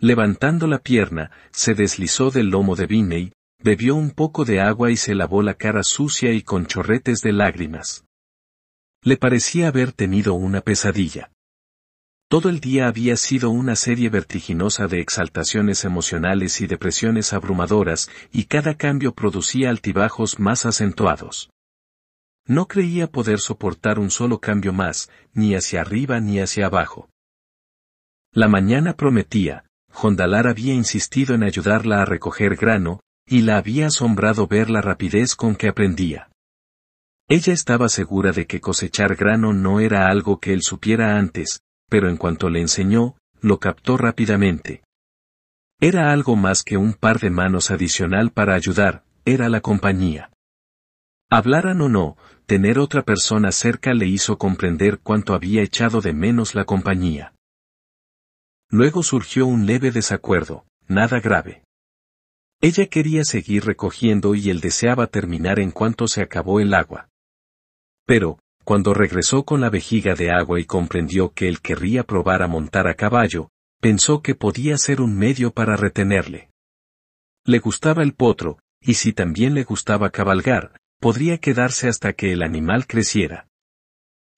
Levantando la pierna, se deslizó del lomo de Binney, bebió un poco de agua y se lavó la cara sucia y con chorretes de lágrimas. Le parecía haber tenido una pesadilla. Todo el día había sido una serie vertiginosa de exaltaciones emocionales y depresiones abrumadoras, y cada cambio producía altibajos más acentuados. No creía poder soportar un solo cambio más, ni hacia arriba ni hacia abajo. La mañana prometía, Jondalar había insistido en ayudarla a recoger grano, y la había asombrado ver la rapidez con que aprendía. Ella estaba segura de que cosechar grano no era algo que él supiera antes, pero en cuanto le enseñó, lo captó rápidamente. Era algo más que un par de manos adicional para ayudar, era la compañía. Hablaran o no, tener otra persona cerca le hizo comprender cuánto había echado de menos la compañía. Luego surgió un leve desacuerdo, nada grave. Ella quería seguir recogiendo y él deseaba terminar en cuanto se acabó el agua. Pero, cuando regresó con la vejiga de agua y comprendió que él querría probar a montar a caballo, pensó que podía ser un medio para retenerle. Le gustaba el potro, y si también le gustaba cabalgar, podría quedarse hasta que el animal creciera.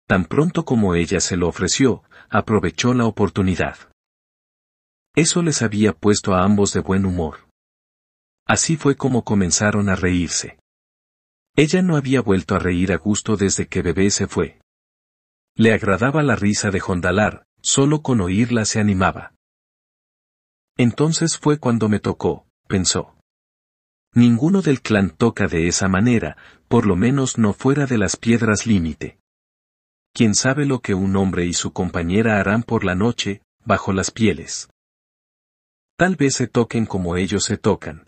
Tan pronto como ella se lo ofreció, aprovechó la oportunidad. Eso les había puesto a ambos de buen humor. Así fue como comenzaron a reírse. Ella no había vuelto a reír a gusto desde que bebé se fue. Le agradaba la risa de Jondalar, solo con oírla se animaba. Entonces fue cuando me tocó, pensó. Ninguno del clan toca de esa manera, por lo menos no fuera de las piedras límite. Quién sabe lo que un hombre y su compañera harán por la noche, bajo las pieles. Tal vez se toquen como ellos se tocan.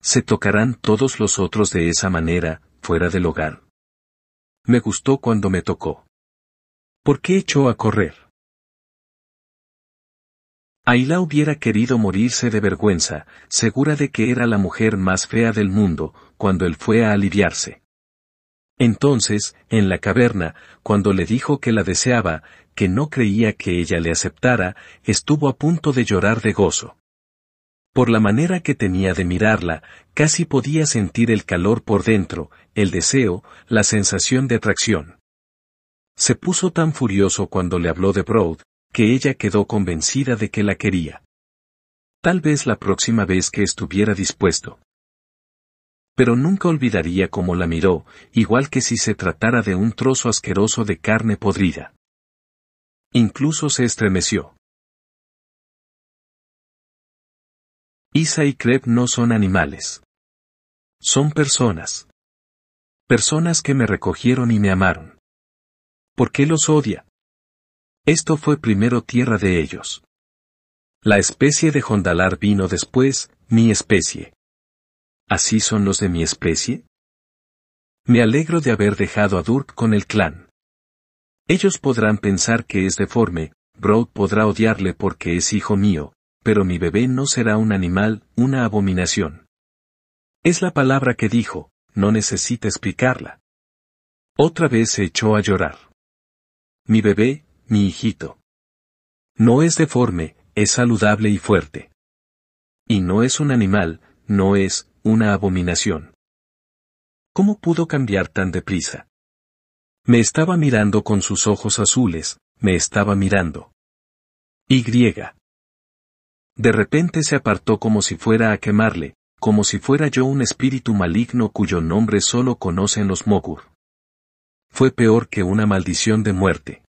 ¿Se tocarán todos los otros de esa manera, fuera del hogar? Me gustó cuando me tocó. ¿Por qué echó a correr? Ayla hubiera querido morirse de vergüenza, segura de que era la mujer más fea del mundo, cuando él fue a aliviarse. Entonces, en la caverna, cuando le dijo que la deseaba, que no creía que ella le aceptara, estuvo a punto de llorar de gozo. Por la manera que tenía de mirarla, casi podía sentir el calor por dentro, el deseo, la sensación de atracción. Se puso tan furioso cuando le habló de Broad, que ella quedó convencida de que la quería. Tal vez la próxima vez que estuviera dispuesto. Pero nunca olvidaría cómo la miró, igual que si se tratara de un trozo asqueroso de carne podrida. Incluso se estremeció. Isa y Kreb no son animales. Son personas. Personas que me recogieron y me amaron. ¿Por qué los odia? Esto fue primero tierra de ellos. La especie de Jondalar vino después, mi especie. ¿Así son los de mi especie? Me alegro de haber dejado a Durk con el clan. Ellos podrán pensar que es deforme, Broad podrá odiarle porque es hijo mío, pero mi bebé no será un animal, una abominación. Es la palabra que dijo, no necesita explicarla. Otra vez se echó a llorar. Mi bebé, mi hijito. No es deforme, es saludable y fuerte. Y no es un animal, no es, una abominación. ¿Cómo pudo cambiar tan deprisa? Me estaba mirando con sus ojos azules, me estaba mirando. Y. De repente se apartó como si fuera a quemarle, como si fuera yo un espíritu maligno cuyo nombre solo conocen los Mogur. Fue peor que una maldición de muerte.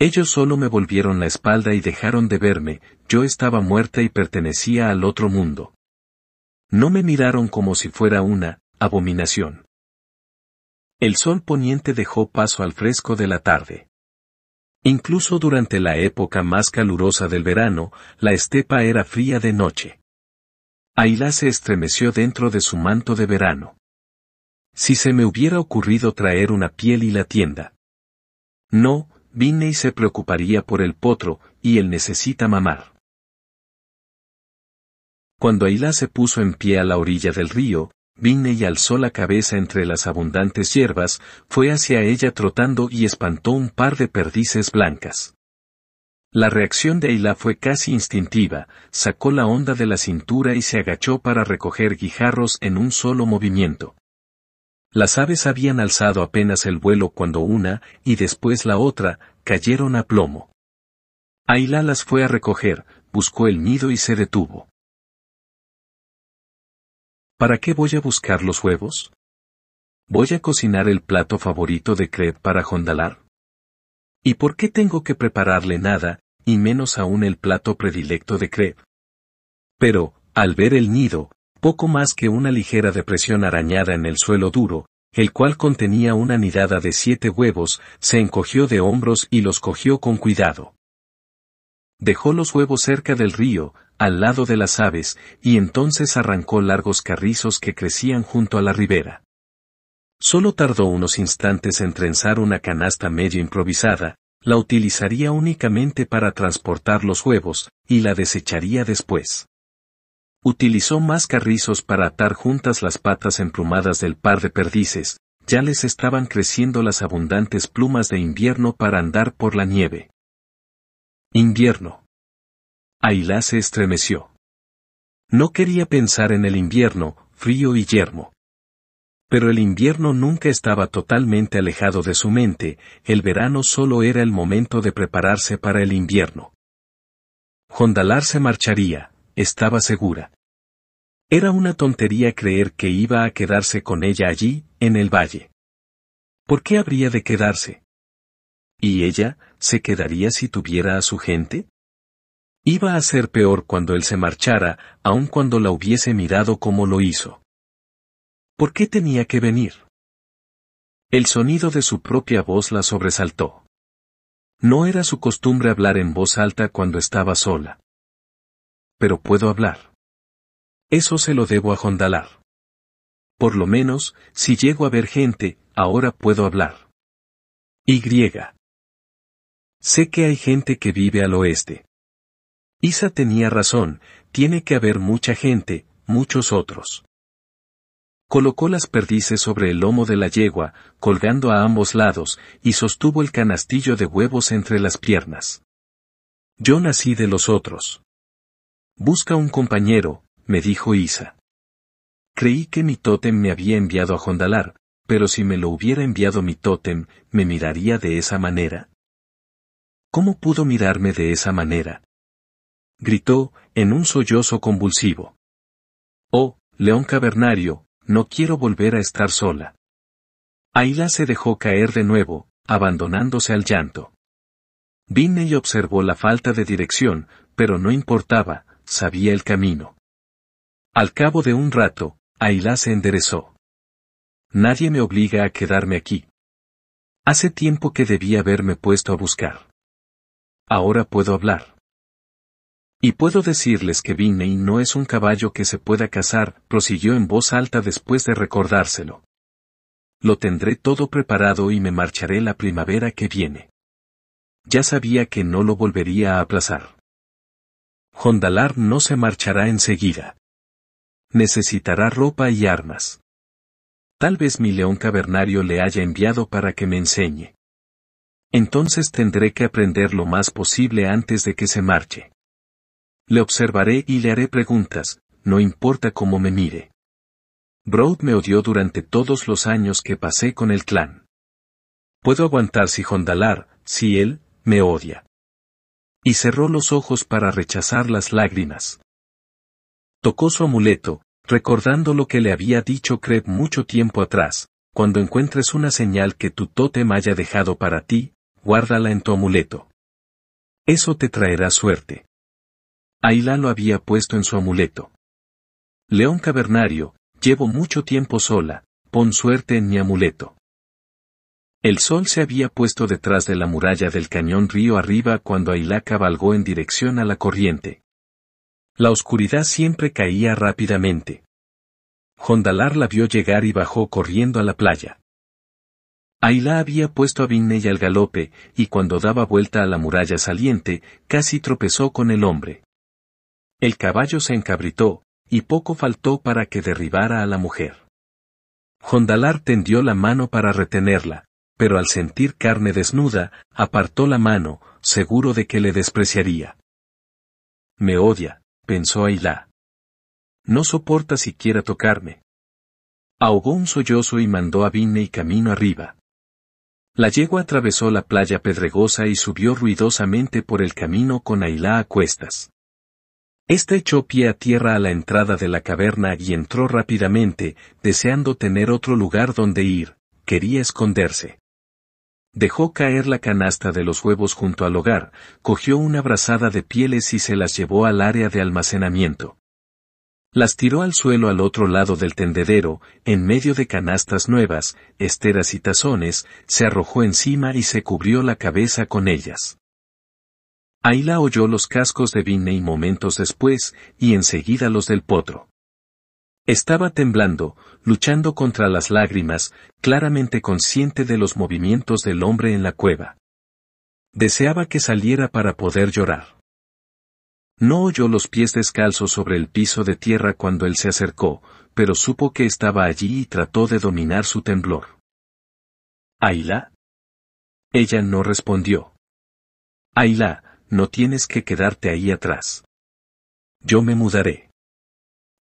Ellos solo me volvieron la espalda y dejaron de verme, yo estaba muerta y pertenecía al otro mundo. No me miraron como si fuera una abominación. El sol poniente dejó paso al fresco de la tarde. Incluso durante la época más calurosa del verano, la estepa era fría de noche. Ayla se estremeció dentro de su manto de verano. Si se me hubiera ocurrido traer una piel y la tienda. No, vine y se preocuparía por el potro, y él necesita mamar. Cuando Ayla se puso en pie a la orilla del río, Vine y alzó la cabeza entre las abundantes hierbas, fue hacia ella trotando y espantó un par de perdices blancas. La reacción de Ayla fue casi instintiva, sacó la onda de la cintura y se agachó para recoger guijarros en un solo movimiento. Las aves habían alzado apenas el vuelo cuando una, y después la otra, cayeron a plomo. Ayla las fue a recoger, buscó el nido y se detuvo. ¿Para qué voy a buscar los huevos? ¿Voy a cocinar el plato favorito de Creb para Jondalar? ¿Y por qué tengo que prepararle nada, y menos aún el plato predilecto de Creb. Pero, al ver el nido, poco más que una ligera depresión arañada en el suelo duro, el cual contenía una nidada de siete huevos, se encogió de hombros y los cogió con cuidado. Dejó los huevos cerca del río, al lado de las aves, y entonces arrancó largos carrizos que crecían junto a la ribera. Solo tardó unos instantes en trenzar una canasta medio improvisada, la utilizaría únicamente para transportar los huevos, y la desecharía después. Utilizó más carrizos para atar juntas las patas emplumadas del par de perdices, ya les estaban creciendo las abundantes plumas de invierno para andar por la nieve. Invierno. Ailá se estremeció. No quería pensar en el invierno, frío y yermo. Pero el invierno nunca estaba totalmente alejado de su mente, el verano solo era el momento de prepararse para el invierno. Jondalar se marcharía, estaba segura. Era una tontería creer que iba a quedarse con ella allí, en el valle. ¿Por qué habría de quedarse? ¿Y ella, se quedaría si tuviera a su gente? Iba a ser peor cuando él se marchara, aun cuando la hubiese mirado como lo hizo. ¿Por qué tenía que venir? El sonido de su propia voz la sobresaltó. No era su costumbre hablar en voz alta cuando estaba sola. Pero puedo hablar. Eso se lo debo a Jondalar. Por lo menos, si llego a ver gente, ahora puedo hablar. Y. Sé que hay gente que vive al oeste. Isa tenía razón, tiene que haber mucha gente, muchos otros. Colocó las perdices sobre el lomo de la yegua, colgando a ambos lados, y sostuvo el canastillo de huevos entre las piernas. Yo nací de los otros. Busca un compañero, me dijo Isa. Creí que mi tótem me había enviado a Jondalar, pero si me lo hubiera enviado mi tótem, ¿me miraría de esa manera? ¿Cómo pudo mirarme de esa manera? Gritó, en un sollozo convulsivo. Oh, león cavernario, no quiero volver a estar sola. Ayla se dejó caer de nuevo, abandonándose al llanto. Vine y observó la falta de dirección, pero no importaba, sabía el camino. Al cabo de un rato, Ayla se enderezó. Nadie me obliga a quedarme aquí. Hace tiempo que debía haberme puesto a buscar. Ahora puedo hablar. Y puedo decirles que Binney no es un caballo que se pueda cazar, prosiguió en voz alta después de recordárselo. Lo tendré todo preparado y me marcharé la primavera que viene. Ya sabía que no lo volvería a aplazar. Jondalar no se marchará enseguida. Necesitará ropa y armas. Tal vez mi león cavernario le haya enviado para que me enseñe. Entonces tendré que aprender lo más posible antes de que se marche. Le observaré y le haré preguntas, no importa cómo me mire. Broad me odió durante todos los años que pasé con el clan. Puedo aguantar si Jondalar, si él, me odia. Y cerró los ojos para rechazar las lágrimas. Tocó su amuleto, recordando lo que le había dicho Kreb mucho tiempo atrás, cuando encuentres una señal que tu tótem haya dejado para ti, guárdala en tu amuleto. Eso te traerá suerte. Ayla lo había puesto en su amuleto. León cavernario, llevo mucho tiempo sola, pon suerte en mi amuleto. El sol se había puesto detrás de la muralla del cañón río arriba cuando Ayla cabalgó en dirección a la corriente. La oscuridad siempre caía rápidamente. Jondalar la vio llegar y bajó corriendo a la playa. Ayla había puesto a Binney al galope, y cuando daba vuelta a la muralla saliente, casi tropezó con el hombre. El caballo se encabritó, y poco faltó para que derribara a la mujer. Jondalar tendió la mano para retenerla, pero al sentir carne desnuda, apartó la mano, seguro de que le despreciaría. Me odia, pensó Ayla. No soporta siquiera tocarme. Ahogó un sollozo y mandó a y camino arriba. La yegua atravesó la playa pedregosa y subió ruidosamente por el camino con Ayla a cuestas. Esta echó pie a tierra a la entrada de la caverna y entró rápidamente, deseando tener otro lugar donde ir, quería esconderse. Dejó caer la canasta de los huevos junto al hogar, cogió una brazada de pieles y se las llevó al área de almacenamiento. Las tiró al suelo al otro lado del tendedero, en medio de canastas nuevas, esteras y tazones, se arrojó encima y se cubrió la cabeza con ellas. Ayla oyó los cascos de Binney momentos después, y enseguida los del potro. Estaba temblando, luchando contra las lágrimas, claramente consciente de los movimientos del hombre en la cueva. Deseaba que saliera para poder llorar. No oyó los pies descalzos sobre el piso de tierra cuando él se acercó, pero supo que estaba allí y trató de dominar su temblor. ¿Ayla? Ella no respondió. Ayla, no tienes que quedarte ahí atrás. Yo me mudaré.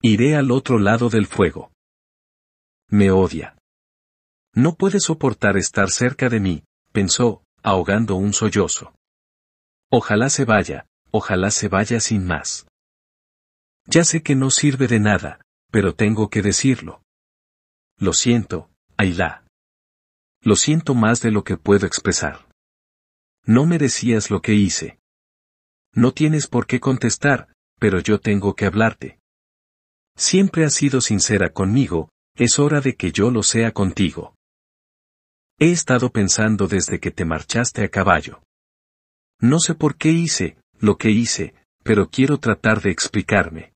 Iré al otro lado del fuego. Me odia. No puede soportar estar cerca de mí, pensó, ahogando un sollozo. Ojalá se vaya, ojalá se vaya sin más. Ya sé que no sirve de nada, pero tengo que decirlo. Lo siento, Ayla. Lo siento más de lo que puedo expresar. No merecías lo que hice. No tienes por qué contestar, pero yo tengo que hablarte. Siempre has sido sincera conmigo, es hora de que yo lo sea contigo. He estado pensando desde que te marchaste a caballo. No sé por qué hice, lo que hice, pero quiero tratar de explicarme.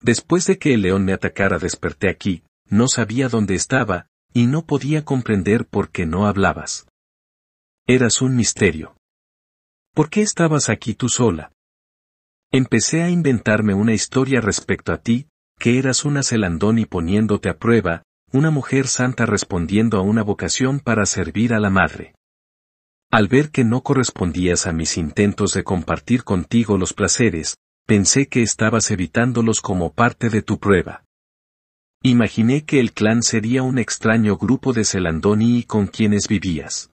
Después de que el león me atacara desperté aquí, no sabía dónde estaba, y no podía comprender por qué no hablabas. Eras un misterio. ¿Por qué estabas aquí tú sola? Empecé a inventarme una historia respecto a ti, que eras una celandón poniéndote a prueba, una mujer santa respondiendo a una vocación para servir a la madre. Al ver que no correspondías a mis intentos de compartir contigo los placeres, pensé que estabas evitándolos como parte de tu prueba. Imaginé que el clan sería un extraño grupo de Celandoni con quienes vivías.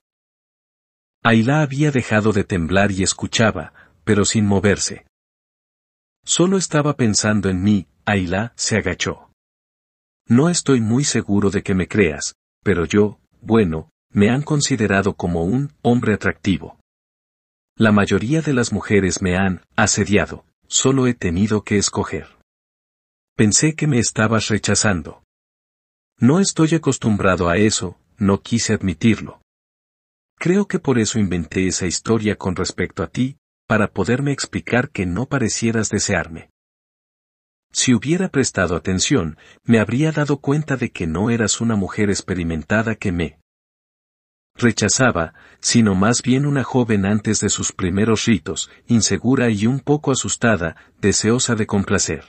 Ayla había dejado de temblar y escuchaba, pero sin moverse. Solo estaba pensando en mí, Ayla se agachó. No estoy muy seguro de que me creas, pero yo, bueno, me han considerado como un hombre atractivo. La mayoría de las mujeres me han asediado, solo he tenido que escoger. Pensé que me estabas rechazando. No estoy acostumbrado a eso, no quise admitirlo. Creo que por eso inventé esa historia con respecto a ti, para poderme explicar que no parecieras desearme. Si hubiera prestado atención, me habría dado cuenta de que no eras una mujer experimentada que me rechazaba, sino más bien una joven antes de sus primeros ritos, insegura y un poco asustada, deseosa de complacer.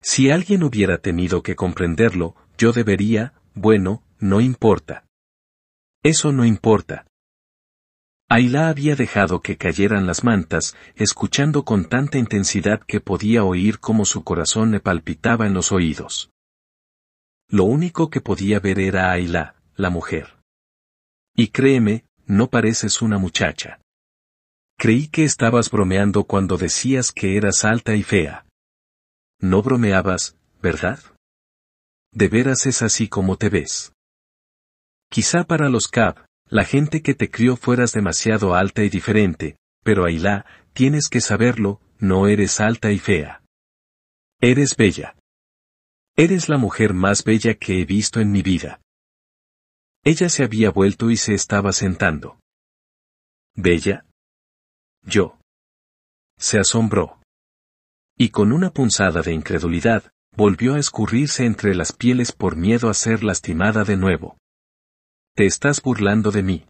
Si alguien hubiera tenido que comprenderlo, yo debería, bueno, no importa. Eso no importa. Ayla había dejado que cayeran las mantas, escuchando con tanta intensidad que podía oír cómo su corazón le palpitaba en los oídos. Lo único que podía ver era Ayla, la mujer. Y créeme, no pareces una muchacha. Creí que estabas bromeando cuando decías que eras alta y fea. No bromeabas, ¿verdad? De veras es así como te ves. Quizá para los Cab, la gente que te crió fueras demasiado alta y diferente, pero Ayla, tienes que saberlo, no eres alta y fea. Eres bella. Eres la mujer más bella que he visto en mi vida. Ella se había vuelto y se estaba sentando. ¿Bella? Yo. Se asombró. Y con una punzada de incredulidad, volvió a escurrirse entre las pieles por miedo a ser lastimada de nuevo. Te estás burlando de mí.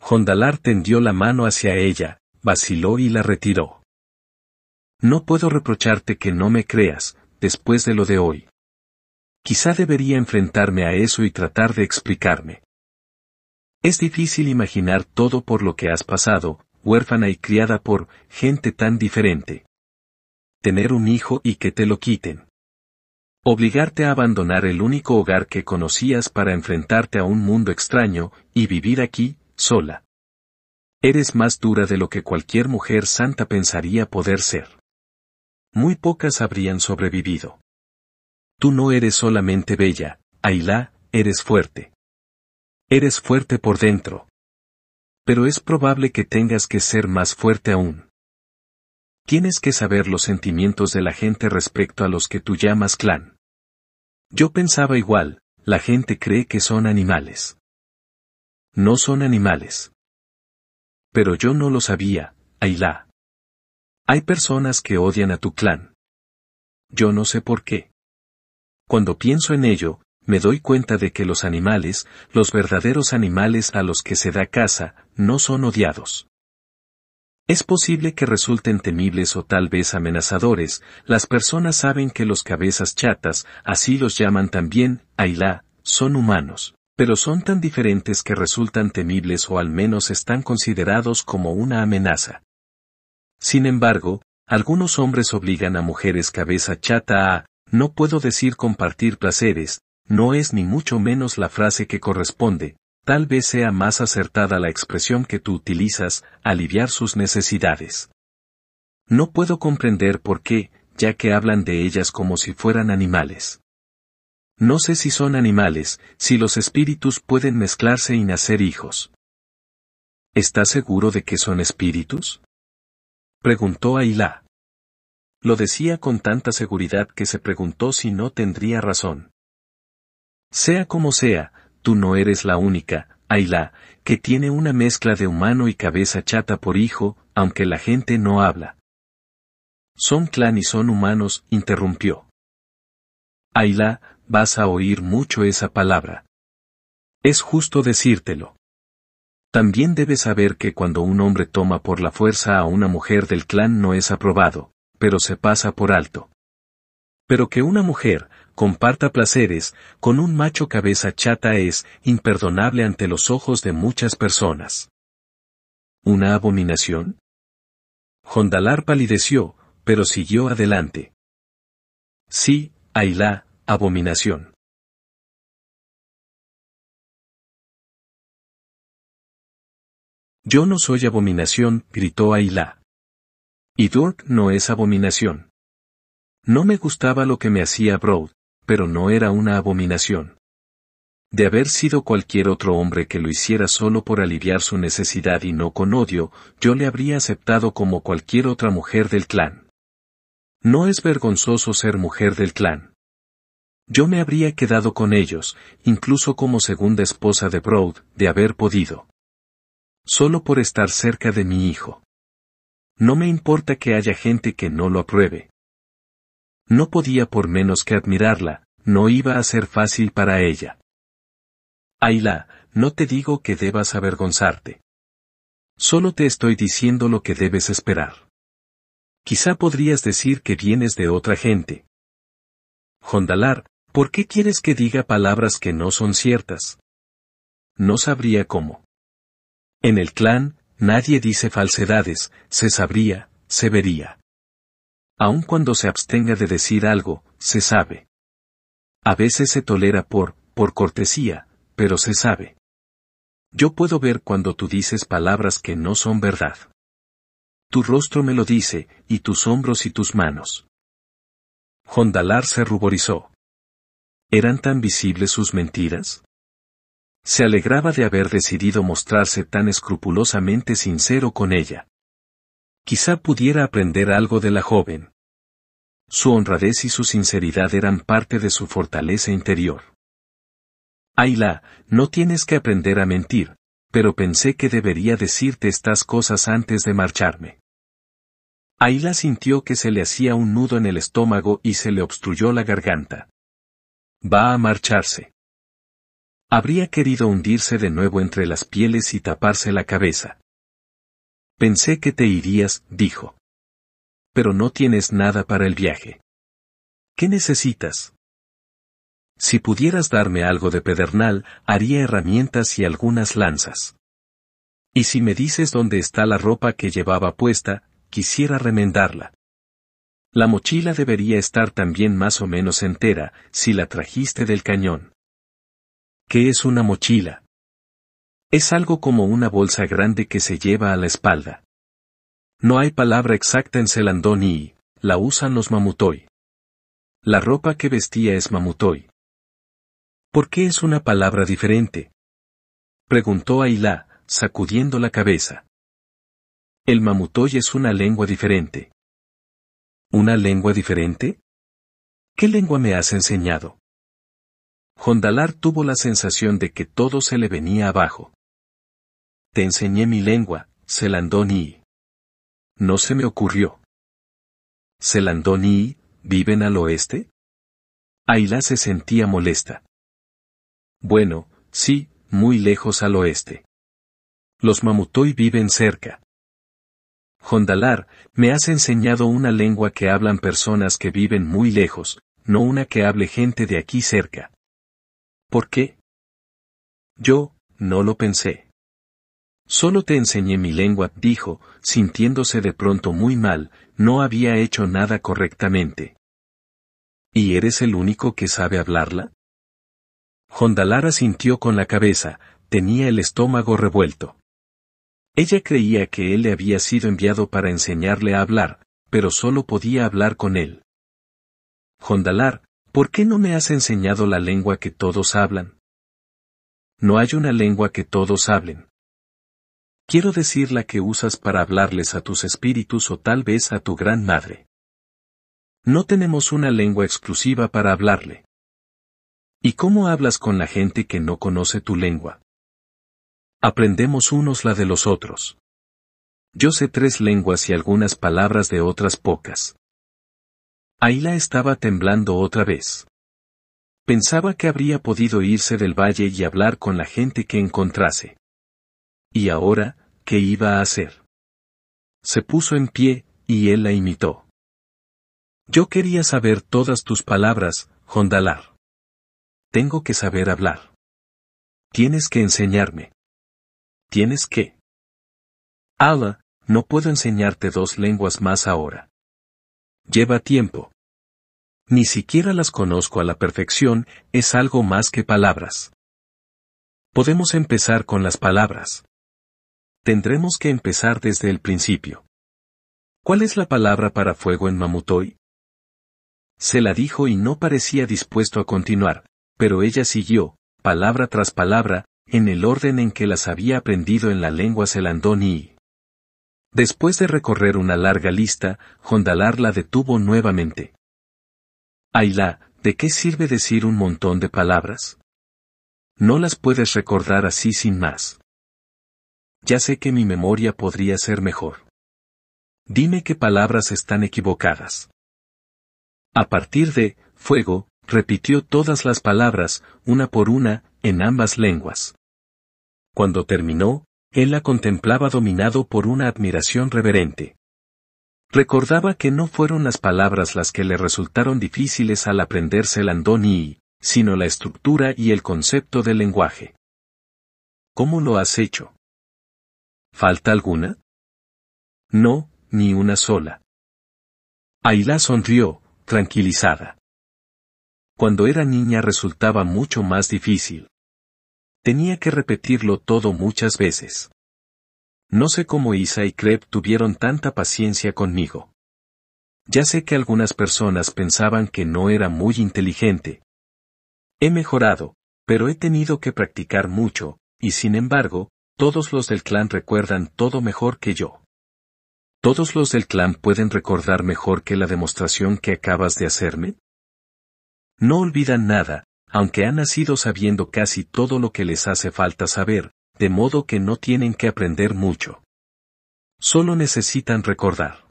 Jondalar tendió la mano hacia ella, vaciló y la retiró. No puedo reprocharte que no me creas, después de lo de hoy. Quizá debería enfrentarme a eso y tratar de explicarme. Es difícil imaginar todo por lo que has pasado, huérfana y criada por gente tan diferente. Tener un hijo y que te lo quiten. Obligarte a abandonar el único hogar que conocías para enfrentarte a un mundo extraño, y vivir aquí, sola. Eres más dura de lo que cualquier mujer santa pensaría poder ser. Muy pocas habrían sobrevivido. Tú no eres solamente bella, Ailá, eres fuerte. Eres fuerte por dentro. Pero es probable que tengas que ser más fuerte aún. Tienes que saber los sentimientos de la gente respecto a los que tú llamas clan. Yo pensaba igual, la gente cree que son animales. No son animales. Pero yo no lo sabía, Ailá. Hay personas que odian a tu clan. Yo no sé por qué. Cuando pienso en ello, me doy cuenta de que los animales, los verdaderos animales a los que se da caza, no son odiados. Es posible que resulten temibles o tal vez amenazadores, las personas saben que los cabezas chatas, así los llaman también, Ailá, son humanos, pero son tan diferentes que resultan temibles o al menos están considerados como una amenaza. Sin embargo, algunos hombres obligan a mujeres cabeza chata a, no puedo decir compartir placeres, no es ni mucho menos la frase que corresponde, tal vez sea más acertada la expresión que tú utilizas, aliviar sus necesidades. No puedo comprender por qué, ya que hablan de ellas como si fueran animales. No sé si son animales, si los espíritus pueden mezclarse y nacer hijos. ¿Estás seguro de que son espíritus? Preguntó Ailá. Lo decía con tanta seguridad que se preguntó si no tendría razón. Sea como sea, tú no eres la única, Ayla, que tiene una mezcla de humano y cabeza chata por hijo, aunque la gente no habla. Son clan y son humanos, interrumpió. Ayla, vas a oír mucho esa palabra. Es justo decírtelo. También debes saber que cuando un hombre toma por la fuerza a una mujer del clan no es aprobado, pero se pasa por alto. Pero que una mujer, comparta placeres, con un macho cabeza chata es imperdonable ante los ojos de muchas personas. ¿Una abominación? Jondalar palideció, pero siguió adelante. Sí, Ailá, abominación. Yo no soy abominación, gritó Ailá. Y Durk no es abominación. No me gustaba lo que me hacía Broad, pero no era una abominación. De haber sido cualquier otro hombre que lo hiciera solo por aliviar su necesidad y no con odio, yo le habría aceptado como cualquier otra mujer del clan. No es vergonzoso ser mujer del clan. Yo me habría quedado con ellos, incluso como segunda esposa de Broad, de haber podido. Solo por estar cerca de mi hijo. No me importa que haya gente que no lo apruebe. No podía por menos que admirarla, no iba a ser fácil para ella. Ayla, no te digo que debas avergonzarte. Solo te estoy diciendo lo que debes esperar. Quizá podrías decir que vienes de otra gente. Jondalar, ¿por qué quieres que diga palabras que no son ciertas? No sabría cómo. En el clan, nadie dice falsedades, se sabría, se vería. Aun cuando se abstenga de decir algo, se sabe. A veces se tolera por, por cortesía, pero se sabe. Yo puedo ver cuando tú dices palabras que no son verdad. Tu rostro me lo dice, y tus hombros y tus manos. Jondalar se ruborizó. ¿Eran tan visibles sus mentiras? Se alegraba de haber decidido mostrarse tan escrupulosamente sincero con ella. Quizá pudiera aprender algo de la joven. Su honradez y su sinceridad eran parte de su fortaleza interior. Ayla, no tienes que aprender a mentir, pero pensé que debería decirte estas cosas antes de marcharme. Ayla sintió que se le hacía un nudo en el estómago y se le obstruyó la garganta. Va a marcharse. Habría querido hundirse de nuevo entre las pieles y taparse la cabeza. Pensé que te irías, dijo. Pero no tienes nada para el viaje. ¿Qué necesitas? Si pudieras darme algo de pedernal, haría herramientas y algunas lanzas. Y si me dices dónde está la ropa que llevaba puesta, quisiera remendarla. La mochila debería estar también más o menos entera, si la trajiste del cañón. ¿Qué es una mochila? Es algo como una bolsa grande que se lleva a la espalda. No hay palabra exacta en celandoni, la usan los mamutoy. La ropa que vestía es mamutoy. ¿Por qué es una palabra diferente? Preguntó Ailá, sacudiendo la cabeza. El mamutoy es una lengua diferente. ¿Una lengua diferente? ¿Qué lengua me has enseñado? Jondalar tuvo la sensación de que todo se le venía abajo. Te enseñé mi lengua, Celandoni. No se me ocurrió. ¿Celandoni, viven al oeste? Ayla se sentía molesta. Bueno, sí, muy lejos al oeste. Los mamutoy viven cerca. Jondalar, me has enseñado una lengua que hablan personas que viven muy lejos, no una que hable gente de aquí cerca. ¿Por qué? Yo, no lo pensé. Solo te enseñé mi lengua, dijo, sintiéndose de pronto muy mal, no había hecho nada correctamente. ¿Y eres el único que sabe hablarla? Jondalar asintió con la cabeza, tenía el estómago revuelto. Ella creía que él le había sido enviado para enseñarle a hablar, pero solo podía hablar con él. Jondalar, ¿por qué no me has enseñado la lengua que todos hablan? No hay una lengua que todos hablen. Quiero decir la que usas para hablarles a tus espíritus o tal vez a tu gran madre. No tenemos una lengua exclusiva para hablarle. ¿Y cómo hablas con la gente que no conoce tu lengua? Aprendemos unos la de los otros. Yo sé tres lenguas y algunas palabras de otras pocas. Aila estaba temblando otra vez. Pensaba que habría podido irse del valle y hablar con la gente que encontrase. ¿Y ahora, qué iba a hacer? Se puso en pie, y él la imitó. Yo quería saber todas tus palabras, Jondalar. Tengo que saber hablar. Tienes que enseñarme. Tienes que. Ala, no puedo enseñarte dos lenguas más ahora. Lleva tiempo. Ni siquiera las conozco a la perfección, es algo más que palabras. Podemos empezar con las palabras. Tendremos que empezar desde el principio. ¿Cuál es la palabra para fuego en Mamutoy? Se la dijo y no parecía dispuesto a continuar, pero ella siguió, palabra tras palabra, en el orden en que las había aprendido en la lengua celandoni. Después de recorrer una larga lista, Jondalar la detuvo nuevamente. Ayla, ¿de qué sirve decir un montón de palabras? No las puedes recordar así sin más. Ya sé que mi memoria podría ser mejor. Dime qué palabras están equivocadas. A partir de, fuego, repitió todas las palabras, una por una, en ambas lenguas. Cuando terminó, él la contemplaba dominado por una admiración reverente. Recordaba que no fueron las palabras las que le resultaron difíciles al aprenderse el andoni, sino la estructura y el concepto del lenguaje. ¿Cómo lo has hecho? ¿Falta alguna? No, ni una sola. Ayla sonrió, tranquilizada. Cuando era niña resultaba mucho más difícil. Tenía que repetirlo todo muchas veces. No sé cómo Isa y Kreb tuvieron tanta paciencia conmigo. Ya sé que algunas personas pensaban que no era muy inteligente. He mejorado, pero he tenido que practicar mucho, y sin embargo, todos los del clan recuerdan todo mejor que yo. ¿Todos los del clan pueden recordar mejor que la demostración que acabas de hacerme? No olvidan nada, aunque han nacido sabiendo casi todo lo que les hace falta saber, de modo que no tienen que aprender mucho. Solo necesitan recordar.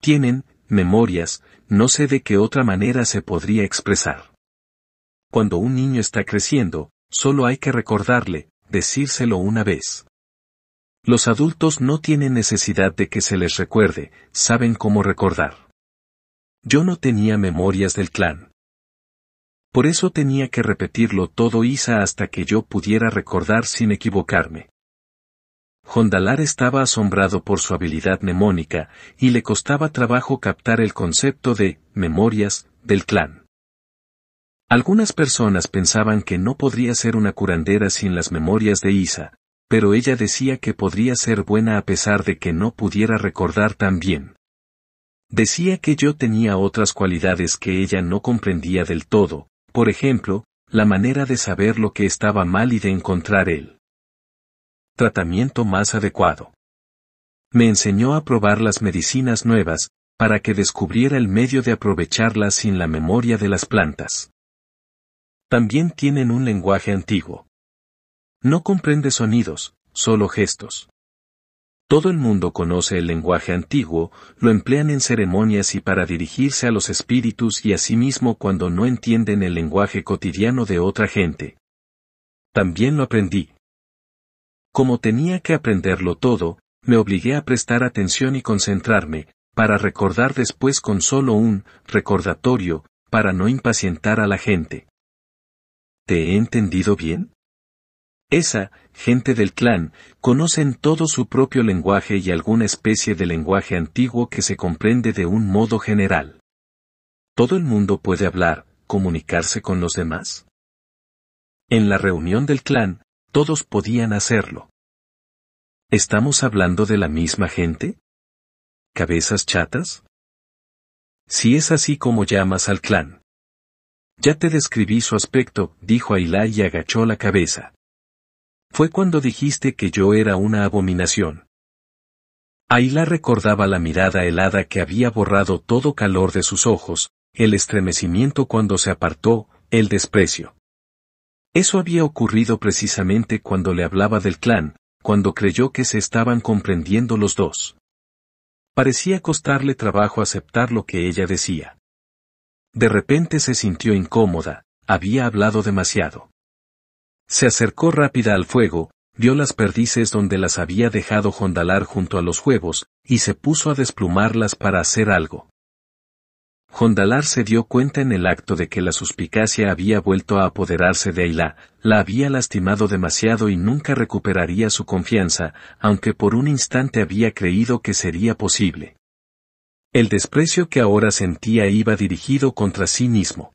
Tienen, memorias, no sé de qué otra manera se podría expresar. Cuando un niño está creciendo, solo hay que recordarle, decírselo una vez. Los adultos no tienen necesidad de que se les recuerde, saben cómo recordar. Yo no tenía memorias del clan. Por eso tenía que repetirlo todo Isa hasta que yo pudiera recordar sin equivocarme. Jondalar estaba asombrado por su habilidad mnemónica, y le costaba trabajo captar el concepto de memorias del clan. Algunas personas pensaban que no podría ser una curandera sin las memorias de Isa, pero ella decía que podría ser buena a pesar de que no pudiera recordar tan bien. Decía que yo tenía otras cualidades que ella no comprendía del todo, por ejemplo, la manera de saber lo que estaba mal y de encontrar el tratamiento más adecuado. Me enseñó a probar las medicinas nuevas, para que descubriera el medio de aprovecharlas sin la memoria de las plantas. También tienen un lenguaje antiguo. No comprende sonidos, solo gestos. Todo el mundo conoce el lenguaje antiguo, lo emplean en ceremonias y para dirigirse a los espíritus y a sí mismo cuando no entienden el lenguaje cotidiano de otra gente. También lo aprendí. Como tenía que aprenderlo todo, me obligué a prestar atención y concentrarme, para recordar después con solo un recordatorio, para no impacientar a la gente. ¿Te he entendido bien? Esa, gente del clan, conocen todo su propio lenguaje y alguna especie de lenguaje antiguo que se comprende de un modo general. ¿Todo el mundo puede hablar, comunicarse con los demás? En la reunión del clan, todos podían hacerlo. ¿Estamos hablando de la misma gente? ¿Cabezas chatas? Si es así como llamas al clan. Ya te describí su aspecto, dijo Ailá y agachó la cabeza. Fue cuando dijiste que yo era una abominación. Ayla recordaba la mirada helada que había borrado todo calor de sus ojos, el estremecimiento cuando se apartó, el desprecio. Eso había ocurrido precisamente cuando le hablaba del clan, cuando creyó que se estaban comprendiendo los dos. Parecía costarle trabajo aceptar lo que ella decía. De repente se sintió incómoda, había hablado demasiado. Se acercó rápida al fuego, vio las perdices donde las había dejado jondalar junto a los huevos, y se puso a desplumarlas para hacer algo. Jondalar se dio cuenta en el acto de que la suspicacia había vuelto a apoderarse de Ailá, la había lastimado demasiado y nunca recuperaría su confianza, aunque por un instante había creído que sería posible. El desprecio que ahora sentía iba dirigido contra sí mismo.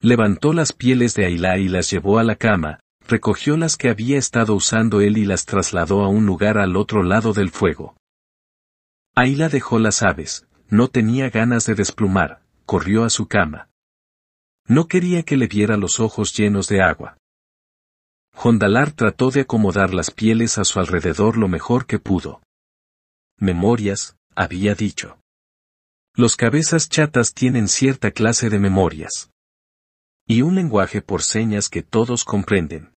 Levantó las pieles de Ailá y las llevó a la cama, recogió las que había estado usando él y las trasladó a un lugar al otro lado del fuego. Aila dejó las aves, no tenía ganas de desplumar, corrió a su cama. No quería que le viera los ojos llenos de agua. Jondalar trató de acomodar las pieles a su alrededor lo mejor que pudo. Memorias, había dicho. Los cabezas chatas tienen cierta clase de memorias y un lenguaje por señas que todos comprenden.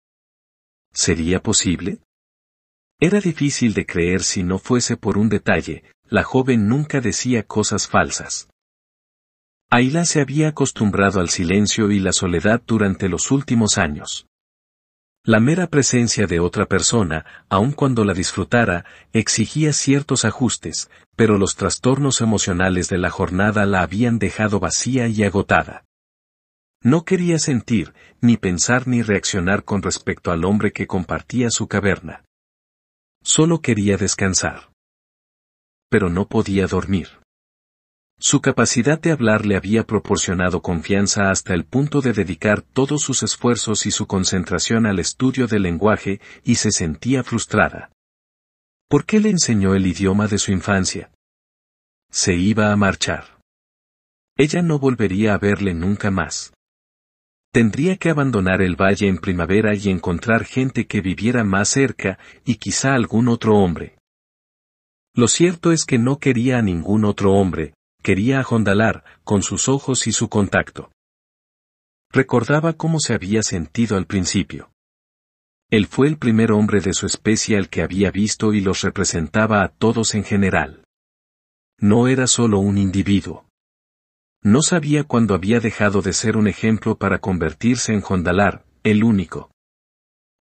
¿Sería posible? Era difícil de creer si no fuese por un detalle, la joven nunca decía cosas falsas. Ayla se había acostumbrado al silencio y la soledad durante los últimos años. La mera presencia de otra persona, aun cuando la disfrutara, exigía ciertos ajustes, pero los trastornos emocionales de la jornada la habían dejado vacía y agotada. No quería sentir, ni pensar ni reaccionar con respecto al hombre que compartía su caverna. Solo quería descansar. Pero no podía dormir. Su capacidad de hablar le había proporcionado confianza hasta el punto de dedicar todos sus esfuerzos y su concentración al estudio del lenguaje y se sentía frustrada. ¿Por qué le enseñó el idioma de su infancia? Se iba a marchar. Ella no volvería a verle nunca más. Tendría que abandonar el valle en primavera y encontrar gente que viviera más cerca, y quizá algún otro hombre. Lo cierto es que no quería a ningún otro hombre, quería Jondalar, con sus ojos y su contacto. Recordaba cómo se había sentido al principio. Él fue el primer hombre de su especie al que había visto y los representaba a todos en general. No era solo un individuo. No sabía cuándo había dejado de ser un ejemplo para convertirse en Jondalar, el único.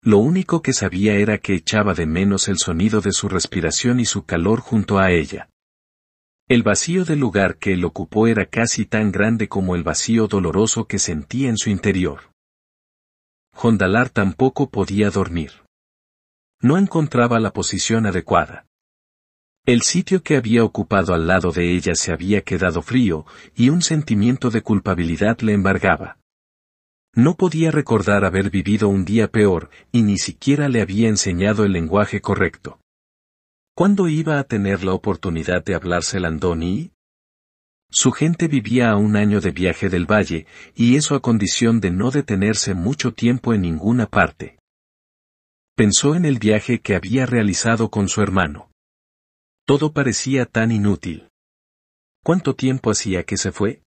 Lo único que sabía era que echaba de menos el sonido de su respiración y su calor junto a ella. El vacío del lugar que él ocupó era casi tan grande como el vacío doloroso que sentía en su interior. Jondalar tampoco podía dormir. No encontraba la posición adecuada. El sitio que había ocupado al lado de ella se había quedado frío, y un sentimiento de culpabilidad le embargaba. No podía recordar haber vivido un día peor, y ni siquiera le había enseñado el lenguaje correcto. ¿Cuándo iba a tener la oportunidad de hablarse Landoni? Su gente vivía a un año de viaje del valle, y eso a condición de no detenerse mucho tiempo en ninguna parte. Pensó en el viaje que había realizado con su hermano. Todo parecía tan inútil. ¿Cuánto tiempo hacía que se fue?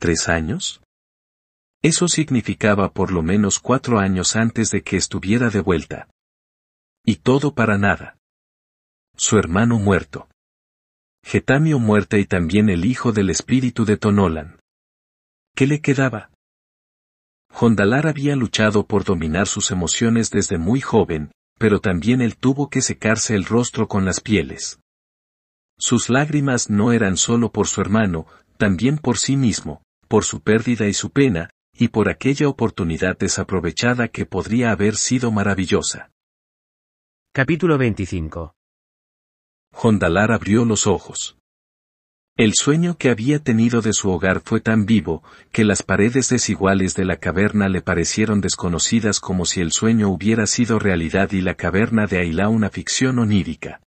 ¿Tres años? Eso significaba por lo menos cuatro años antes de que estuviera de vuelta. Y todo para nada su hermano muerto. Getamio muerta y también el hijo del espíritu de Tonolan. ¿Qué le quedaba? Jondalar había luchado por dominar sus emociones desde muy joven, pero también él tuvo que secarse el rostro con las pieles. Sus lágrimas no eran solo por su hermano, también por sí mismo, por su pérdida y su pena, y por aquella oportunidad desaprovechada que podría haber sido maravillosa. Capítulo 25 Jondalar abrió los ojos. El sueño que había tenido de su hogar fue tan vivo, que las paredes desiguales de la caverna le parecieron desconocidas como si el sueño hubiera sido realidad y la caverna de Ailá una ficción onírica.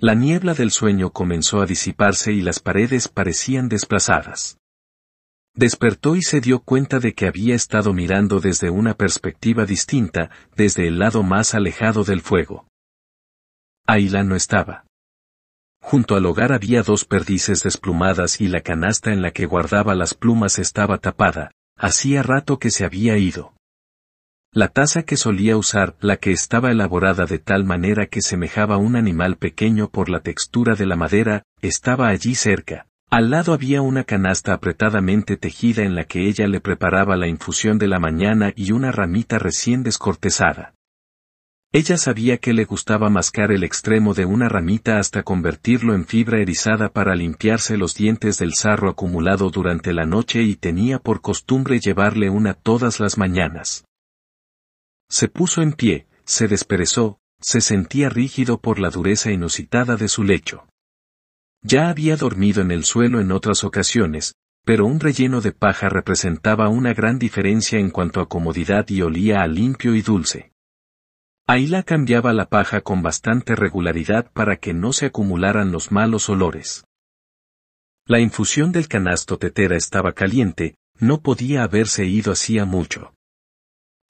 La niebla del sueño comenzó a disiparse y las paredes parecían desplazadas. Despertó y se dio cuenta de que había estado mirando desde una perspectiva distinta, desde el lado más alejado del fuego. Ailá no estaba. Junto al hogar había dos perdices desplumadas y la canasta en la que guardaba las plumas estaba tapada, hacía rato que se había ido. La taza que solía usar, la que estaba elaborada de tal manera que semejaba un animal pequeño por la textura de la madera, estaba allí cerca. Al lado había una canasta apretadamente tejida en la que ella le preparaba la infusión de la mañana y una ramita recién descortezada. Ella sabía que le gustaba mascar el extremo de una ramita hasta convertirlo en fibra erizada para limpiarse los dientes del sarro acumulado durante la noche y tenía por costumbre llevarle una todas las mañanas. Se puso en pie, se desperezó, se sentía rígido por la dureza inusitada de su lecho. Ya había dormido en el suelo en otras ocasiones, pero un relleno de paja representaba una gran diferencia en cuanto a comodidad y olía a limpio y dulce. Aila cambiaba la paja con bastante regularidad para que no se acumularan los malos olores. La infusión del canasto tetera estaba caliente, no podía haberse ido hacía mucho.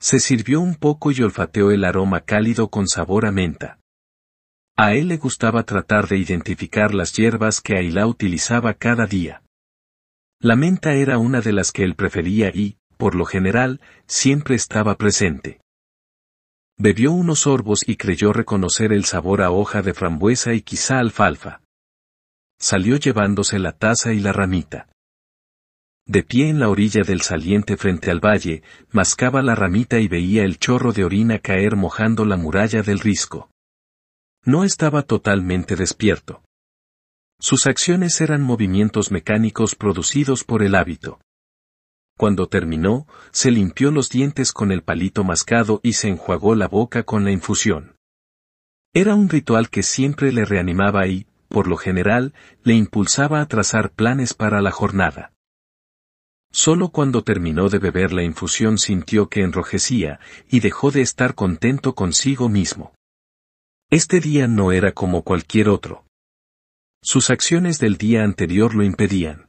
Se sirvió un poco y olfateó el aroma cálido con sabor a menta. A él le gustaba tratar de identificar las hierbas que Aila utilizaba cada día. La menta era una de las que él prefería y, por lo general, siempre estaba presente. Bebió unos sorbos y creyó reconocer el sabor a hoja de frambuesa y quizá alfalfa. Salió llevándose la taza y la ramita. De pie en la orilla del saliente frente al valle, mascaba la ramita y veía el chorro de orina caer mojando la muralla del risco. No estaba totalmente despierto. Sus acciones eran movimientos mecánicos producidos por el hábito. Cuando terminó, se limpió los dientes con el palito mascado y se enjuagó la boca con la infusión. Era un ritual que siempre le reanimaba y, por lo general, le impulsaba a trazar planes para la jornada. Solo cuando terminó de beber la infusión sintió que enrojecía, y dejó de estar contento consigo mismo. Este día no era como cualquier otro. Sus acciones del día anterior lo impedían.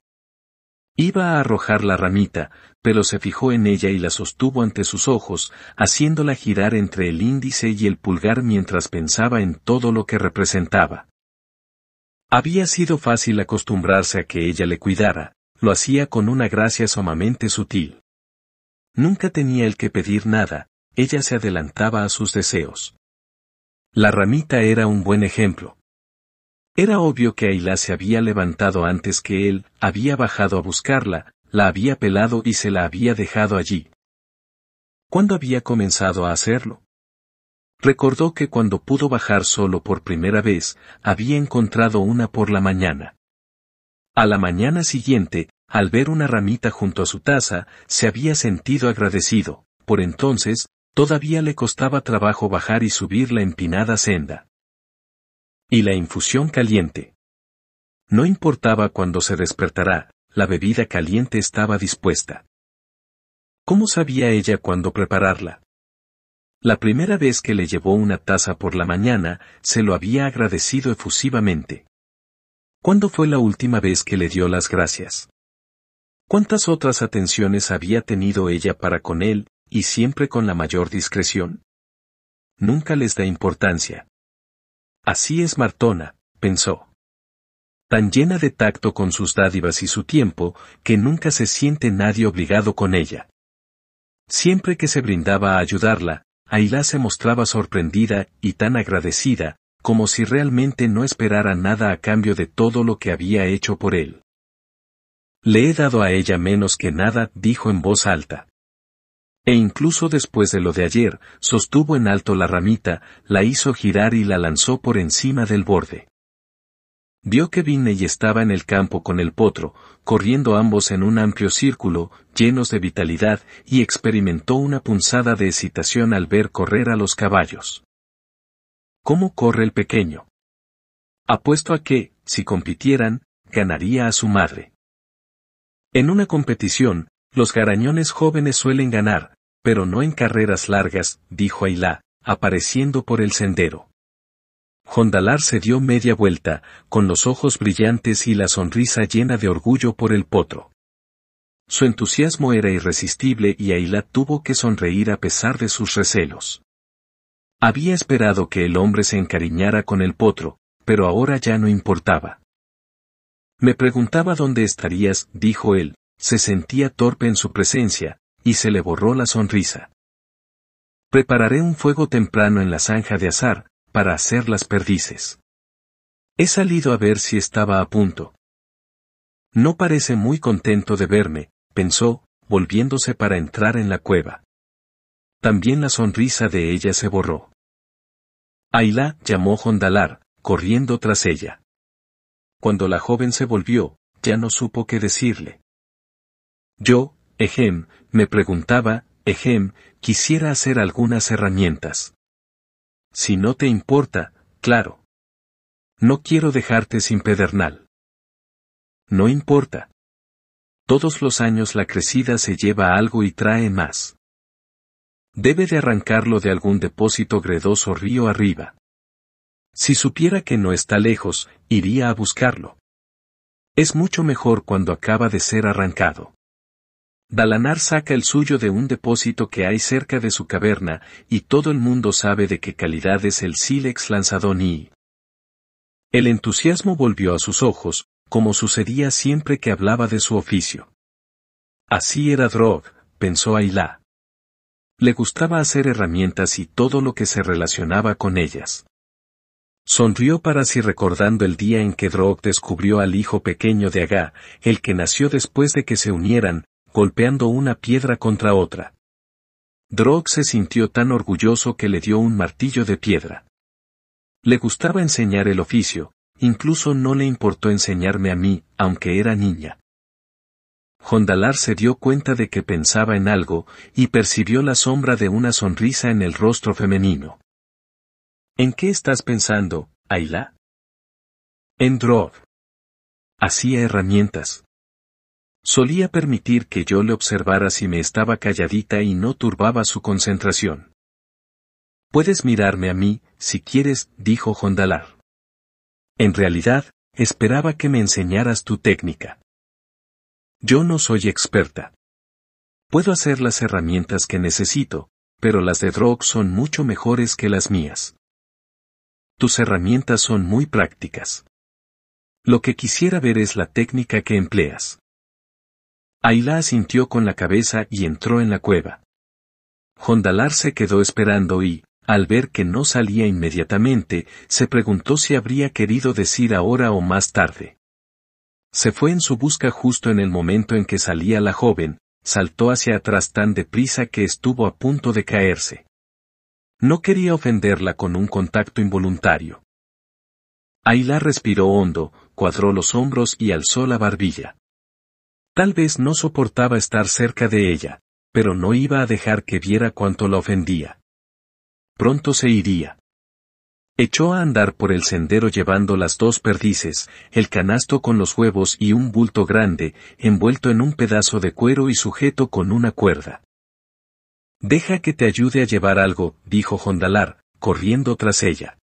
Iba a arrojar la ramita, pero se fijó en ella y la sostuvo ante sus ojos, haciéndola girar entre el índice y el pulgar mientras pensaba en todo lo que representaba. Había sido fácil acostumbrarse a que ella le cuidara, lo hacía con una gracia sumamente sutil. Nunca tenía el que pedir nada, ella se adelantaba a sus deseos. La ramita era un buen ejemplo. Era obvio que Ayla se había levantado antes que él, había bajado a buscarla, la había pelado y se la había dejado allí. ¿Cuándo había comenzado a hacerlo? Recordó que cuando pudo bajar solo por primera vez, había encontrado una por la mañana. A la mañana siguiente, al ver una ramita junto a su taza, se había sentido agradecido, por entonces, todavía le costaba trabajo bajar y subir la empinada senda. Y la infusión caliente. No importaba cuándo se despertará, la bebida caliente estaba dispuesta. ¿Cómo sabía ella cuándo prepararla? La primera vez que le llevó una taza por la mañana, se lo había agradecido efusivamente. ¿Cuándo fue la última vez que le dio las gracias? ¿Cuántas otras atenciones había tenido ella para con él, y siempre con la mayor discreción? Nunca les da importancia. Así es Martona, pensó tan llena de tacto con sus dádivas y su tiempo, que nunca se siente nadie obligado con ella. Siempre que se brindaba a ayudarla, Ayla se mostraba sorprendida y tan agradecida, como si realmente no esperara nada a cambio de todo lo que había hecho por él. Le he dado a ella menos que nada, dijo en voz alta. E incluso después de lo de ayer, sostuvo en alto la ramita, la hizo girar y la lanzó por encima del borde. Vio que Binney estaba en el campo con el potro, corriendo ambos en un amplio círculo, llenos de vitalidad, y experimentó una punzada de excitación al ver correr a los caballos. ¿Cómo corre el pequeño? Apuesto a que, si compitieran, ganaría a su madre. En una competición, los garañones jóvenes suelen ganar, pero no en carreras largas, dijo Ailá, apareciendo por el sendero. Jondalar se dio media vuelta, con los ojos brillantes y la sonrisa llena de orgullo por el potro. Su entusiasmo era irresistible y Aila tuvo que sonreír a pesar de sus recelos. Había esperado que el hombre se encariñara con el potro, pero ahora ya no importaba. Me preguntaba dónde estarías, dijo él, se sentía torpe en su presencia, y se le borró la sonrisa. Prepararé un fuego temprano en la zanja de azar, para hacer las perdices. He salido a ver si estaba a punto. No parece muy contento de verme, pensó, volviéndose para entrar en la cueva. También la sonrisa de ella se borró. Ayla llamó Jondalar, corriendo tras ella. Cuando la joven se volvió, ya no supo qué decirle. Yo, Ejem, me preguntaba, Ejem, quisiera hacer algunas herramientas. Si no te importa, claro. No quiero dejarte sin pedernal. No importa. Todos los años la crecida se lleva algo y trae más. Debe de arrancarlo de algún depósito gredoso río arriba. Si supiera que no está lejos, iría a buscarlo. Es mucho mejor cuando acaba de ser arrancado. Dalanar saca el suyo de un depósito que hay cerca de su caverna, y todo el mundo sabe de qué calidad es el sílex lanzadoni. El entusiasmo volvió a sus ojos, como sucedía siempre que hablaba de su oficio. Así era Drog, pensó Ayla. Le gustaba hacer herramientas y todo lo que se relacionaba con ellas. Sonrió para sí recordando el día en que Drog descubrió al hijo pequeño de Agá, el que nació después de que se unieran, golpeando una piedra contra otra. Drog se sintió tan orgulloso que le dio un martillo de piedra. Le gustaba enseñar el oficio, incluso no le importó enseñarme a mí, aunque era niña. Jondalar se dio cuenta de que pensaba en algo, y percibió la sombra de una sonrisa en el rostro femenino. ¿En qué estás pensando, Ayla? En Drog. Hacía herramientas. Solía permitir que yo le observara si me estaba calladita y no turbaba su concentración. Puedes mirarme a mí, si quieres, dijo Jondalar. En realidad, esperaba que me enseñaras tu técnica. Yo no soy experta. Puedo hacer las herramientas que necesito, pero las de Drog son mucho mejores que las mías. Tus herramientas son muy prácticas. Lo que quisiera ver es la técnica que empleas. Ayla asintió con la cabeza y entró en la cueva. Jondalar se quedó esperando y, al ver que no salía inmediatamente, se preguntó si habría querido decir ahora o más tarde. Se fue en su busca justo en el momento en que salía la joven, saltó hacia atrás tan deprisa que estuvo a punto de caerse. No quería ofenderla con un contacto involuntario. Ayla respiró hondo, cuadró los hombros y alzó la barbilla. Tal vez no soportaba estar cerca de ella, pero no iba a dejar que viera cuánto la ofendía. Pronto se iría. Echó a andar por el sendero llevando las dos perdices, el canasto con los huevos y un bulto grande, envuelto en un pedazo de cuero y sujeto con una cuerda. Deja que te ayude a llevar algo, dijo Jondalar, corriendo tras ella.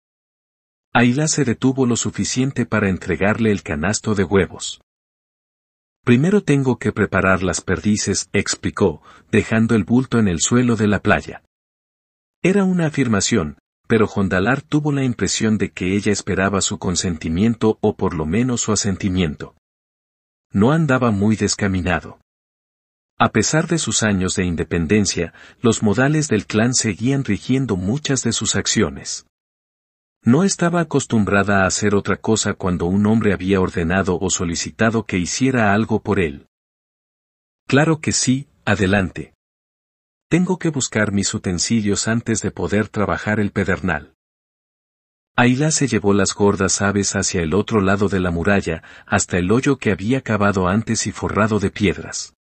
Aila se detuvo lo suficiente para entregarle el canasto de huevos. Primero tengo que preparar las perdices, explicó, dejando el bulto en el suelo de la playa. Era una afirmación, pero Jondalar tuvo la impresión de que ella esperaba su consentimiento o por lo menos su asentimiento. No andaba muy descaminado. A pesar de sus años de independencia, los modales del clan seguían rigiendo muchas de sus acciones. No estaba acostumbrada a hacer otra cosa cuando un hombre había ordenado o solicitado que hiciera algo por él. Claro que sí, adelante. Tengo que buscar mis utensilios antes de poder trabajar el pedernal. Aila se llevó las gordas aves hacia el otro lado de la muralla, hasta el hoyo que había cavado antes y forrado de piedras.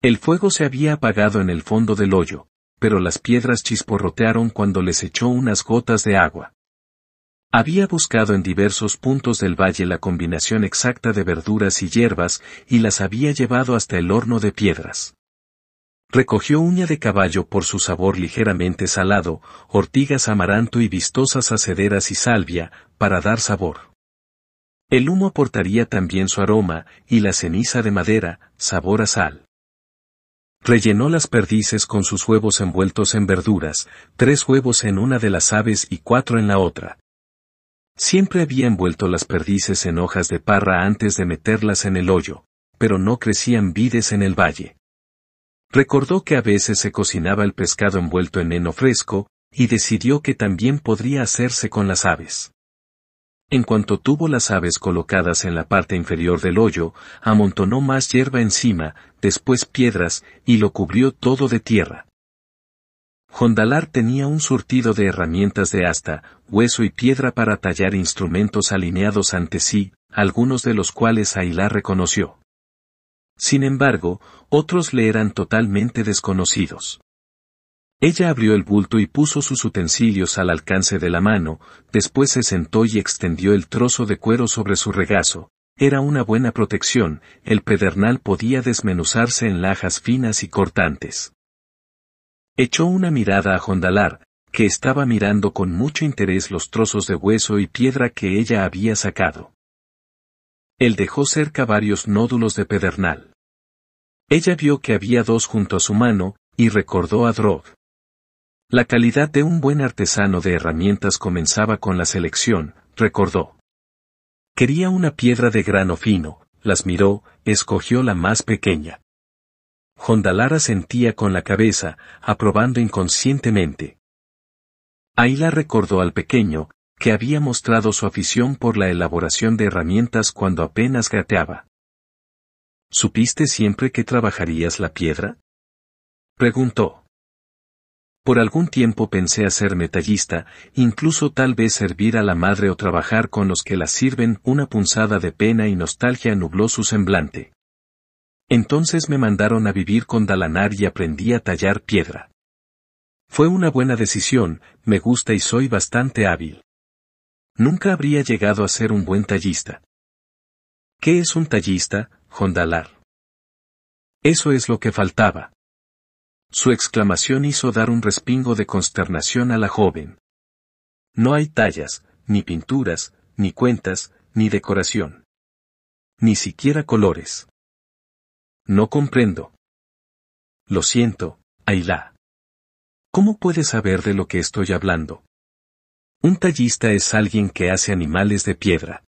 El fuego se había apagado en el fondo del hoyo, pero las piedras chisporrotearon cuando les echó unas gotas de agua. Había buscado en diversos puntos del valle la combinación exacta de verduras y hierbas y las había llevado hasta el horno de piedras. Recogió uña de caballo por su sabor ligeramente salado, ortigas amaranto y vistosas acederas y salvia, para dar sabor. El humo aportaría también su aroma, y la ceniza de madera, sabor a sal. Rellenó las perdices con sus huevos envueltos en verduras, tres huevos en una de las aves y cuatro en la otra. Siempre había envuelto las perdices en hojas de parra antes de meterlas en el hoyo, pero no crecían vides en el valle. Recordó que a veces se cocinaba el pescado envuelto en heno fresco, y decidió que también podría hacerse con las aves. En cuanto tuvo las aves colocadas en la parte inferior del hoyo, amontonó más hierba encima, después piedras, y lo cubrió todo de tierra. Jondalar tenía un surtido de herramientas de asta, hueso y piedra para tallar instrumentos alineados ante sí, algunos de los cuales Ailá reconoció. Sin embargo, otros le eran totalmente desconocidos. Ella abrió el bulto y puso sus utensilios al alcance de la mano, después se sentó y extendió el trozo de cuero sobre su regazo. Era una buena protección, el pedernal podía desmenuzarse en lajas finas y cortantes. Echó una mirada a Jondalar, que estaba mirando con mucho interés los trozos de hueso y piedra que ella había sacado. Él dejó cerca varios nódulos de pedernal. Ella vio que había dos junto a su mano, y recordó a Drog. La calidad de un buen artesano de herramientas comenzaba con la selección, recordó. Quería una piedra de grano fino, las miró, escogió la más pequeña. Jondalara sentía con la cabeza, aprobando inconscientemente. Ayla recordó al pequeño, que había mostrado su afición por la elaboración de herramientas cuando apenas gateaba. ¿Supiste siempre que trabajarías la piedra? Preguntó. Por algún tiempo pensé hacer metallista, incluso tal vez servir a la madre o trabajar con los que la sirven, una punzada de pena y nostalgia nubló su semblante. Entonces me mandaron a vivir con Dalanar y aprendí a tallar piedra. Fue una buena decisión, me gusta y soy bastante hábil. Nunca habría llegado a ser un buen tallista. ¿Qué es un tallista, Jondalar? Eso es lo que faltaba. Su exclamación hizo dar un respingo de consternación a la joven. No hay tallas, ni pinturas, ni cuentas, ni decoración. Ni siquiera colores. No comprendo. Lo siento, Ayla. ¿Cómo puedes saber de lo que estoy hablando? Un tallista es alguien que hace animales de piedra.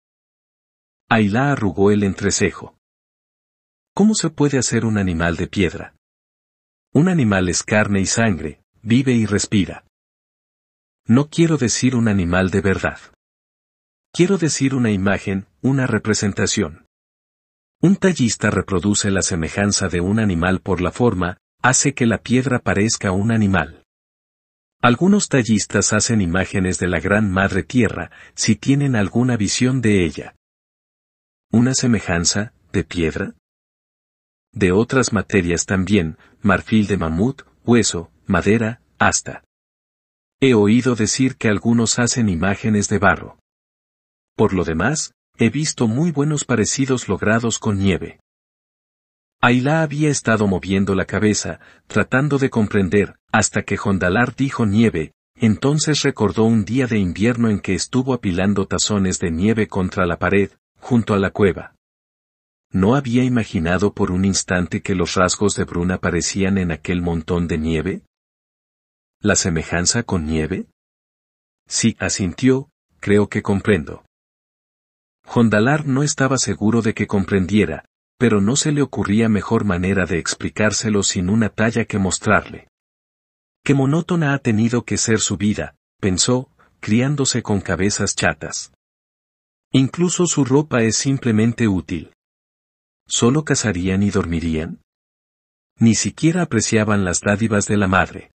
Ayla arrugó el entrecejo. ¿Cómo se puede hacer un animal de piedra? Un animal es carne y sangre, vive y respira. No quiero decir un animal de verdad. Quiero decir una imagen, una representación. Un tallista reproduce la semejanza de un animal por la forma, hace que la piedra parezca un animal. Algunos tallistas hacen imágenes de la gran madre tierra, si tienen alguna visión de ella. ¿Una semejanza, de piedra? De otras materias también, marfil de mamut, hueso, madera, hasta. He oído decir que algunos hacen imágenes de barro. Por lo demás, he visto muy buenos parecidos logrados con nieve. Ayla había estado moviendo la cabeza, tratando de comprender, hasta que Jondalar dijo nieve, entonces recordó un día de invierno en que estuvo apilando tazones de nieve contra la pared, junto a la cueva. ¿No había imaginado por un instante que los rasgos de Bruna aparecían en aquel montón de nieve? ¿La semejanza con nieve? Sí, asintió, creo que comprendo. Jondalar no estaba seguro de que comprendiera, pero no se le ocurría mejor manera de explicárselo sin una talla que mostrarle. Qué monótona ha tenido que ser su vida, pensó, criándose con cabezas chatas. Incluso su ropa es simplemente útil. ¿Solo cazarían y dormirían? Ni siquiera apreciaban las dádivas de la madre.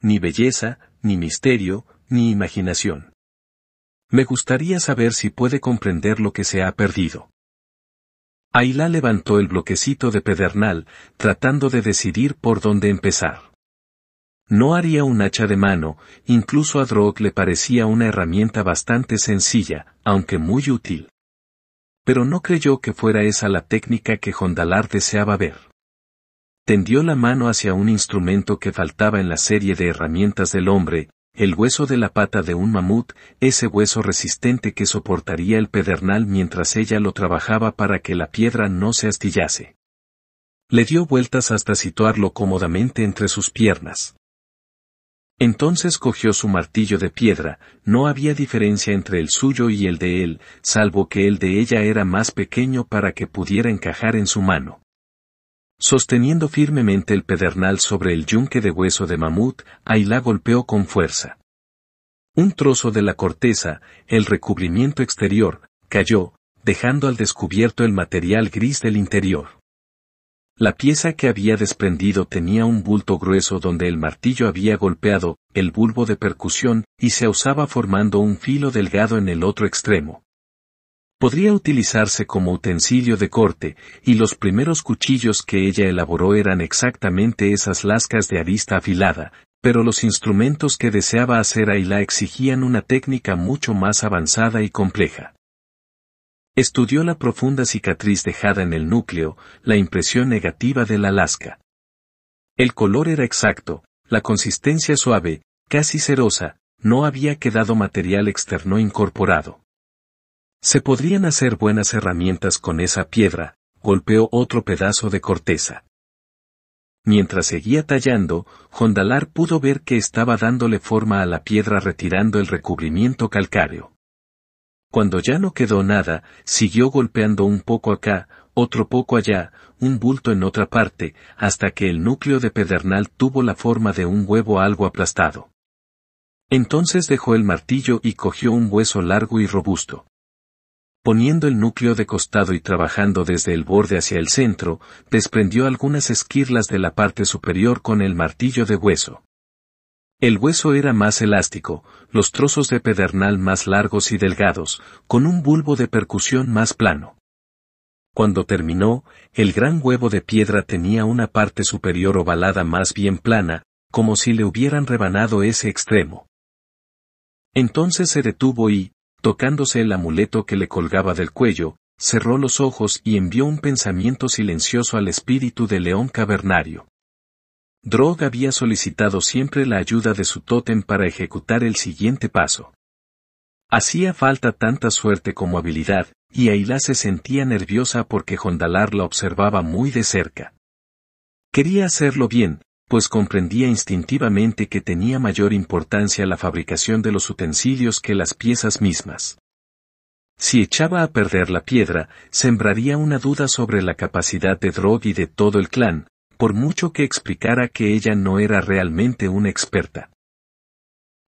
Ni belleza, ni misterio, ni imaginación. Me gustaría saber si puede comprender lo que se ha perdido. Ayla levantó el bloquecito de pedernal, tratando de decidir por dónde empezar. No haría un hacha de mano, incluso a Drog le parecía una herramienta bastante sencilla, aunque muy útil. Pero no creyó que fuera esa la técnica que Jondalar deseaba ver. Tendió la mano hacia un instrumento que faltaba en la serie de herramientas del hombre, el hueso de la pata de un mamut, ese hueso resistente que soportaría el pedernal mientras ella lo trabajaba para que la piedra no se astillase. Le dio vueltas hasta situarlo cómodamente entre sus piernas. Entonces cogió su martillo de piedra, no había diferencia entre el suyo y el de él, salvo que el de ella era más pequeño para que pudiera encajar en su mano. Sosteniendo firmemente el pedernal sobre el yunque de hueso de mamut, Ayla golpeó con fuerza. Un trozo de la corteza, el recubrimiento exterior, cayó, dejando al descubierto el material gris del interior. La pieza que había desprendido tenía un bulto grueso donde el martillo había golpeado, el bulbo de percusión, y se usaba formando un filo delgado en el otro extremo. Podría utilizarse como utensilio de corte, y los primeros cuchillos que ella elaboró eran exactamente esas lascas de arista afilada, pero los instrumentos que deseaba hacer la exigían una técnica mucho más avanzada y compleja. Estudió la profunda cicatriz dejada en el núcleo, la impresión negativa de la lasca. El color era exacto, la consistencia suave, casi cerosa, no había quedado material externo incorporado. Se podrían hacer buenas herramientas con esa piedra, golpeó otro pedazo de corteza. Mientras seguía tallando, Jondalar pudo ver que estaba dándole forma a la piedra retirando el recubrimiento calcáreo. Cuando ya no quedó nada, siguió golpeando un poco acá, otro poco allá, un bulto en otra parte, hasta que el núcleo de pedernal tuvo la forma de un huevo algo aplastado. Entonces dejó el martillo y cogió un hueso largo y robusto. Poniendo el núcleo de costado y trabajando desde el borde hacia el centro, desprendió algunas esquirlas de la parte superior con el martillo de hueso. El hueso era más elástico, los trozos de pedernal más largos y delgados, con un bulbo de percusión más plano. Cuando terminó, el gran huevo de piedra tenía una parte superior ovalada más bien plana, como si le hubieran rebanado ese extremo. Entonces se detuvo y, tocándose el amuleto que le colgaba del cuello, cerró los ojos y envió un pensamiento silencioso al espíritu del león cavernario. Drog había solicitado siempre la ayuda de su tótem para ejecutar el siguiente paso. Hacía falta tanta suerte como habilidad, y Ayla se sentía nerviosa porque Jondalar la observaba muy de cerca. Quería hacerlo bien, pues comprendía instintivamente que tenía mayor importancia la fabricación de los utensilios que las piezas mismas. Si echaba a perder la piedra, sembraría una duda sobre la capacidad de Drog y de todo el clan, por mucho que explicara que ella no era realmente una experta.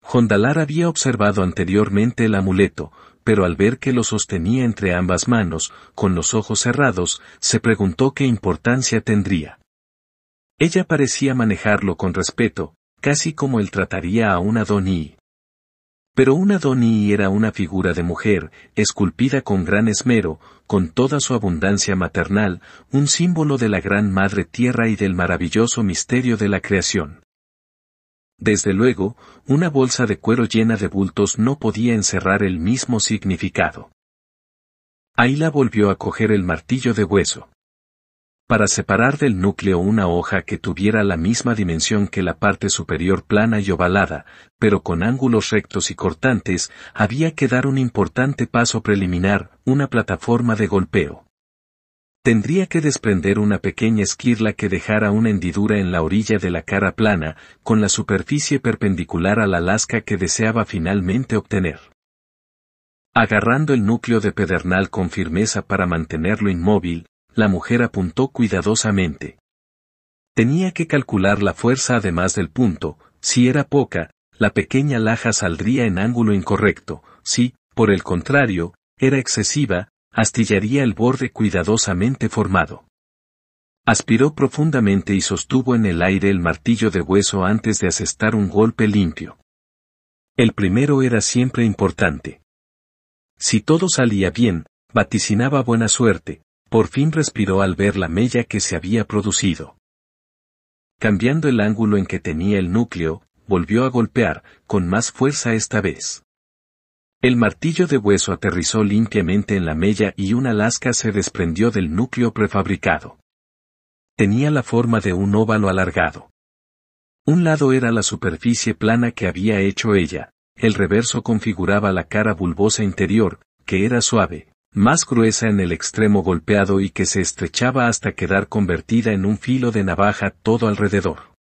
Jondalar había observado anteriormente el amuleto, pero al ver que lo sostenía entre ambas manos, con los ojos cerrados, se preguntó qué importancia tendría. Ella parecía manejarlo con respeto, casi como él trataría a una Doni. Pero una Doni era una figura de mujer, esculpida con gran esmero, con toda su abundancia maternal, un símbolo de la gran Madre Tierra y del maravilloso misterio de la creación. Desde luego, una bolsa de cuero llena de bultos no podía encerrar el mismo significado. Ayla volvió a coger el martillo de hueso. Para separar del núcleo una hoja que tuviera la misma dimensión que la parte superior plana y ovalada, pero con ángulos rectos y cortantes, había que dar un importante paso preliminar, una plataforma de golpeo. Tendría que desprender una pequeña esquirla que dejara una hendidura en la orilla de la cara plana, con la superficie perpendicular a la lasca que deseaba finalmente obtener. Agarrando el núcleo de pedernal con firmeza para mantenerlo inmóvil, la mujer apuntó cuidadosamente. Tenía que calcular la fuerza además del punto, si era poca, la pequeña laja saldría en ángulo incorrecto, si, por el contrario, era excesiva, astillaría el borde cuidadosamente formado. Aspiró profundamente y sostuvo en el aire el martillo de hueso antes de asestar un golpe limpio. El primero era siempre importante. Si todo salía bien, vaticinaba buena suerte, por fin respiró al ver la mella que se había producido. Cambiando el ángulo en que tenía el núcleo, volvió a golpear, con más fuerza esta vez. El martillo de hueso aterrizó limpiamente en la mella y una lasca se desprendió del núcleo prefabricado. Tenía la forma de un óvalo alargado. Un lado era la superficie plana que había hecho ella, el reverso configuraba la cara bulbosa interior, que era suave, más gruesa en el extremo golpeado y que se estrechaba hasta quedar convertida en un filo de navaja todo alrededor.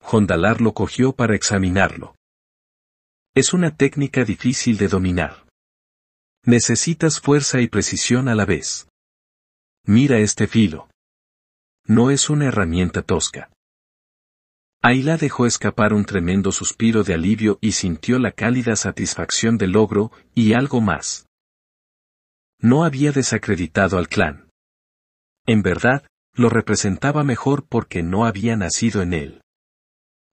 Jondalar lo cogió para examinarlo. Es una técnica difícil de dominar. Necesitas fuerza y precisión a la vez. Mira este filo. No es una herramienta tosca. Ayla dejó escapar un tremendo suspiro de alivio y sintió la cálida satisfacción del logro, y algo más. No había desacreditado al clan. En verdad, lo representaba mejor porque no había nacido en él.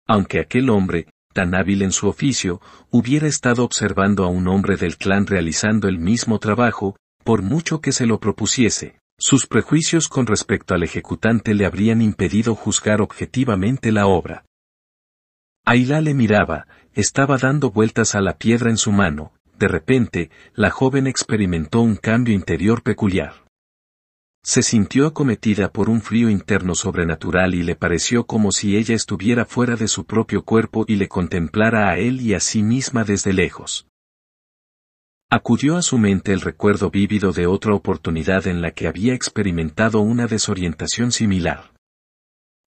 Aunque aquel hombre, tan hábil en su oficio, hubiera estado observando a un hombre del clan realizando el mismo trabajo, por mucho que se lo propusiese, sus prejuicios con respecto al ejecutante le habrían impedido juzgar objetivamente la obra. Ayla le miraba, estaba dando vueltas a la piedra en su mano, de repente, la joven experimentó un cambio interior peculiar. Se sintió acometida por un frío interno sobrenatural y le pareció como si ella estuviera fuera de su propio cuerpo y le contemplara a él y a sí misma desde lejos. Acudió a su mente el recuerdo vívido de otra oportunidad en la que había experimentado una desorientación similar.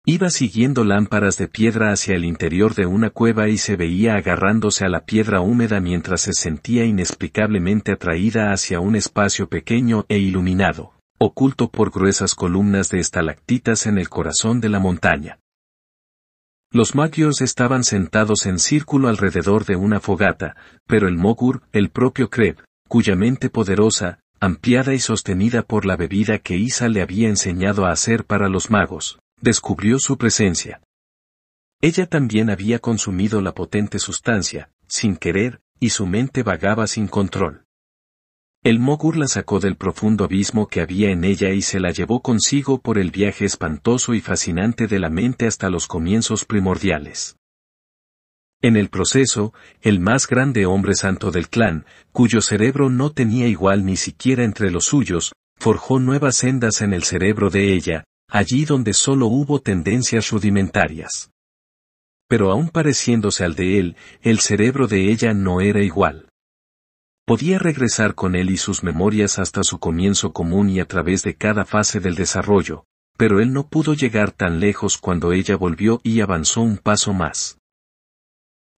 Iba siguiendo lámparas de piedra hacia el interior de una cueva y se veía agarrándose a la piedra húmeda mientras se sentía inexplicablemente atraída hacia un espacio pequeño e iluminado oculto por gruesas columnas de estalactitas en el corazón de la montaña. Los magios estaban sentados en círculo alrededor de una fogata, pero el mogur, el propio Kreb, cuya mente poderosa, ampliada y sostenida por la bebida que Isa le había enseñado a hacer para los magos, descubrió su presencia. Ella también había consumido la potente sustancia, sin querer, y su mente vagaba sin control. El Mogur la sacó del profundo abismo que había en ella y se la llevó consigo por el viaje espantoso y fascinante de la mente hasta los comienzos primordiales. En el proceso, el más grande hombre santo del clan, cuyo cerebro no tenía igual ni siquiera entre los suyos, forjó nuevas sendas en el cerebro de ella, allí donde solo hubo tendencias rudimentarias. Pero aun pareciéndose al de él, el cerebro de ella no era igual. Podía regresar con él y sus memorias hasta su comienzo común y a través de cada fase del desarrollo, pero él no pudo llegar tan lejos cuando ella volvió y avanzó un paso más.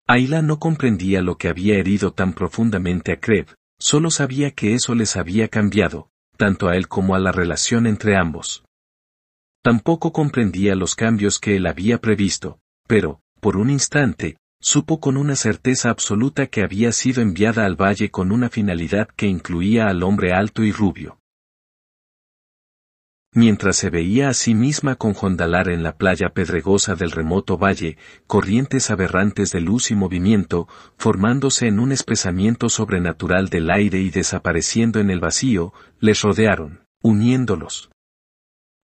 Ayla no comprendía lo que había herido tan profundamente a Kreb, solo sabía que eso les había cambiado, tanto a él como a la relación entre ambos. Tampoco comprendía los cambios que él había previsto, pero, por un instante, supo con una certeza absoluta que había sido enviada al valle con una finalidad que incluía al hombre alto y rubio. Mientras se veía a sí misma con Jondalar en la playa pedregosa del remoto valle, corrientes aberrantes de luz y movimiento, formándose en un espesamiento sobrenatural del aire y desapareciendo en el vacío, les rodearon, uniéndolos.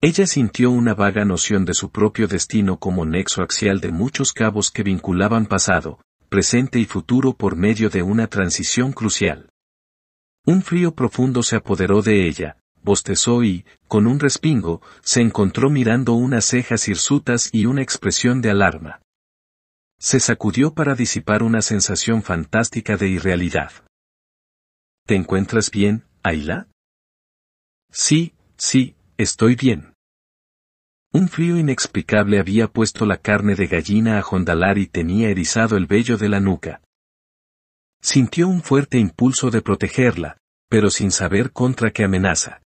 Ella sintió una vaga noción de su propio destino como nexo axial de muchos cabos que vinculaban pasado, presente y futuro por medio de una transición crucial. Un frío profundo se apoderó de ella, bostezó y, con un respingo, se encontró mirando unas cejas hirsutas y una expresión de alarma. Se sacudió para disipar una sensación fantástica de irrealidad. ¿Te encuentras bien, Ayla? Sí, sí, estoy bien. Un frío inexplicable había puesto la carne de gallina a jondalar y tenía erizado el vello de la nuca. Sintió un fuerte impulso de protegerla, pero sin saber contra qué amenaza.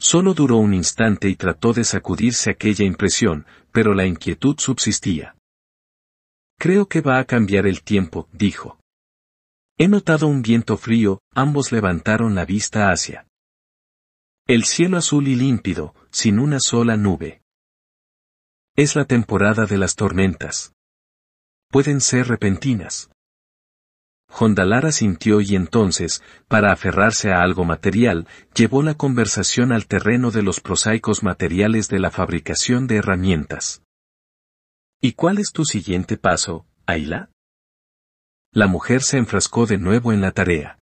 Solo duró un instante y trató de sacudirse aquella impresión, pero la inquietud subsistía. Creo que va a cambiar el tiempo, dijo. He notado un viento frío, ambos levantaron la vista hacia. El cielo azul y límpido, sin una sola nube. Es la temporada de las tormentas. Pueden ser repentinas. Jondalara sintió y entonces, para aferrarse a algo material, llevó la conversación al terreno de los prosaicos materiales de la fabricación de herramientas. ¿Y cuál es tu siguiente paso, Ayla? La mujer se enfrascó de nuevo en la tarea.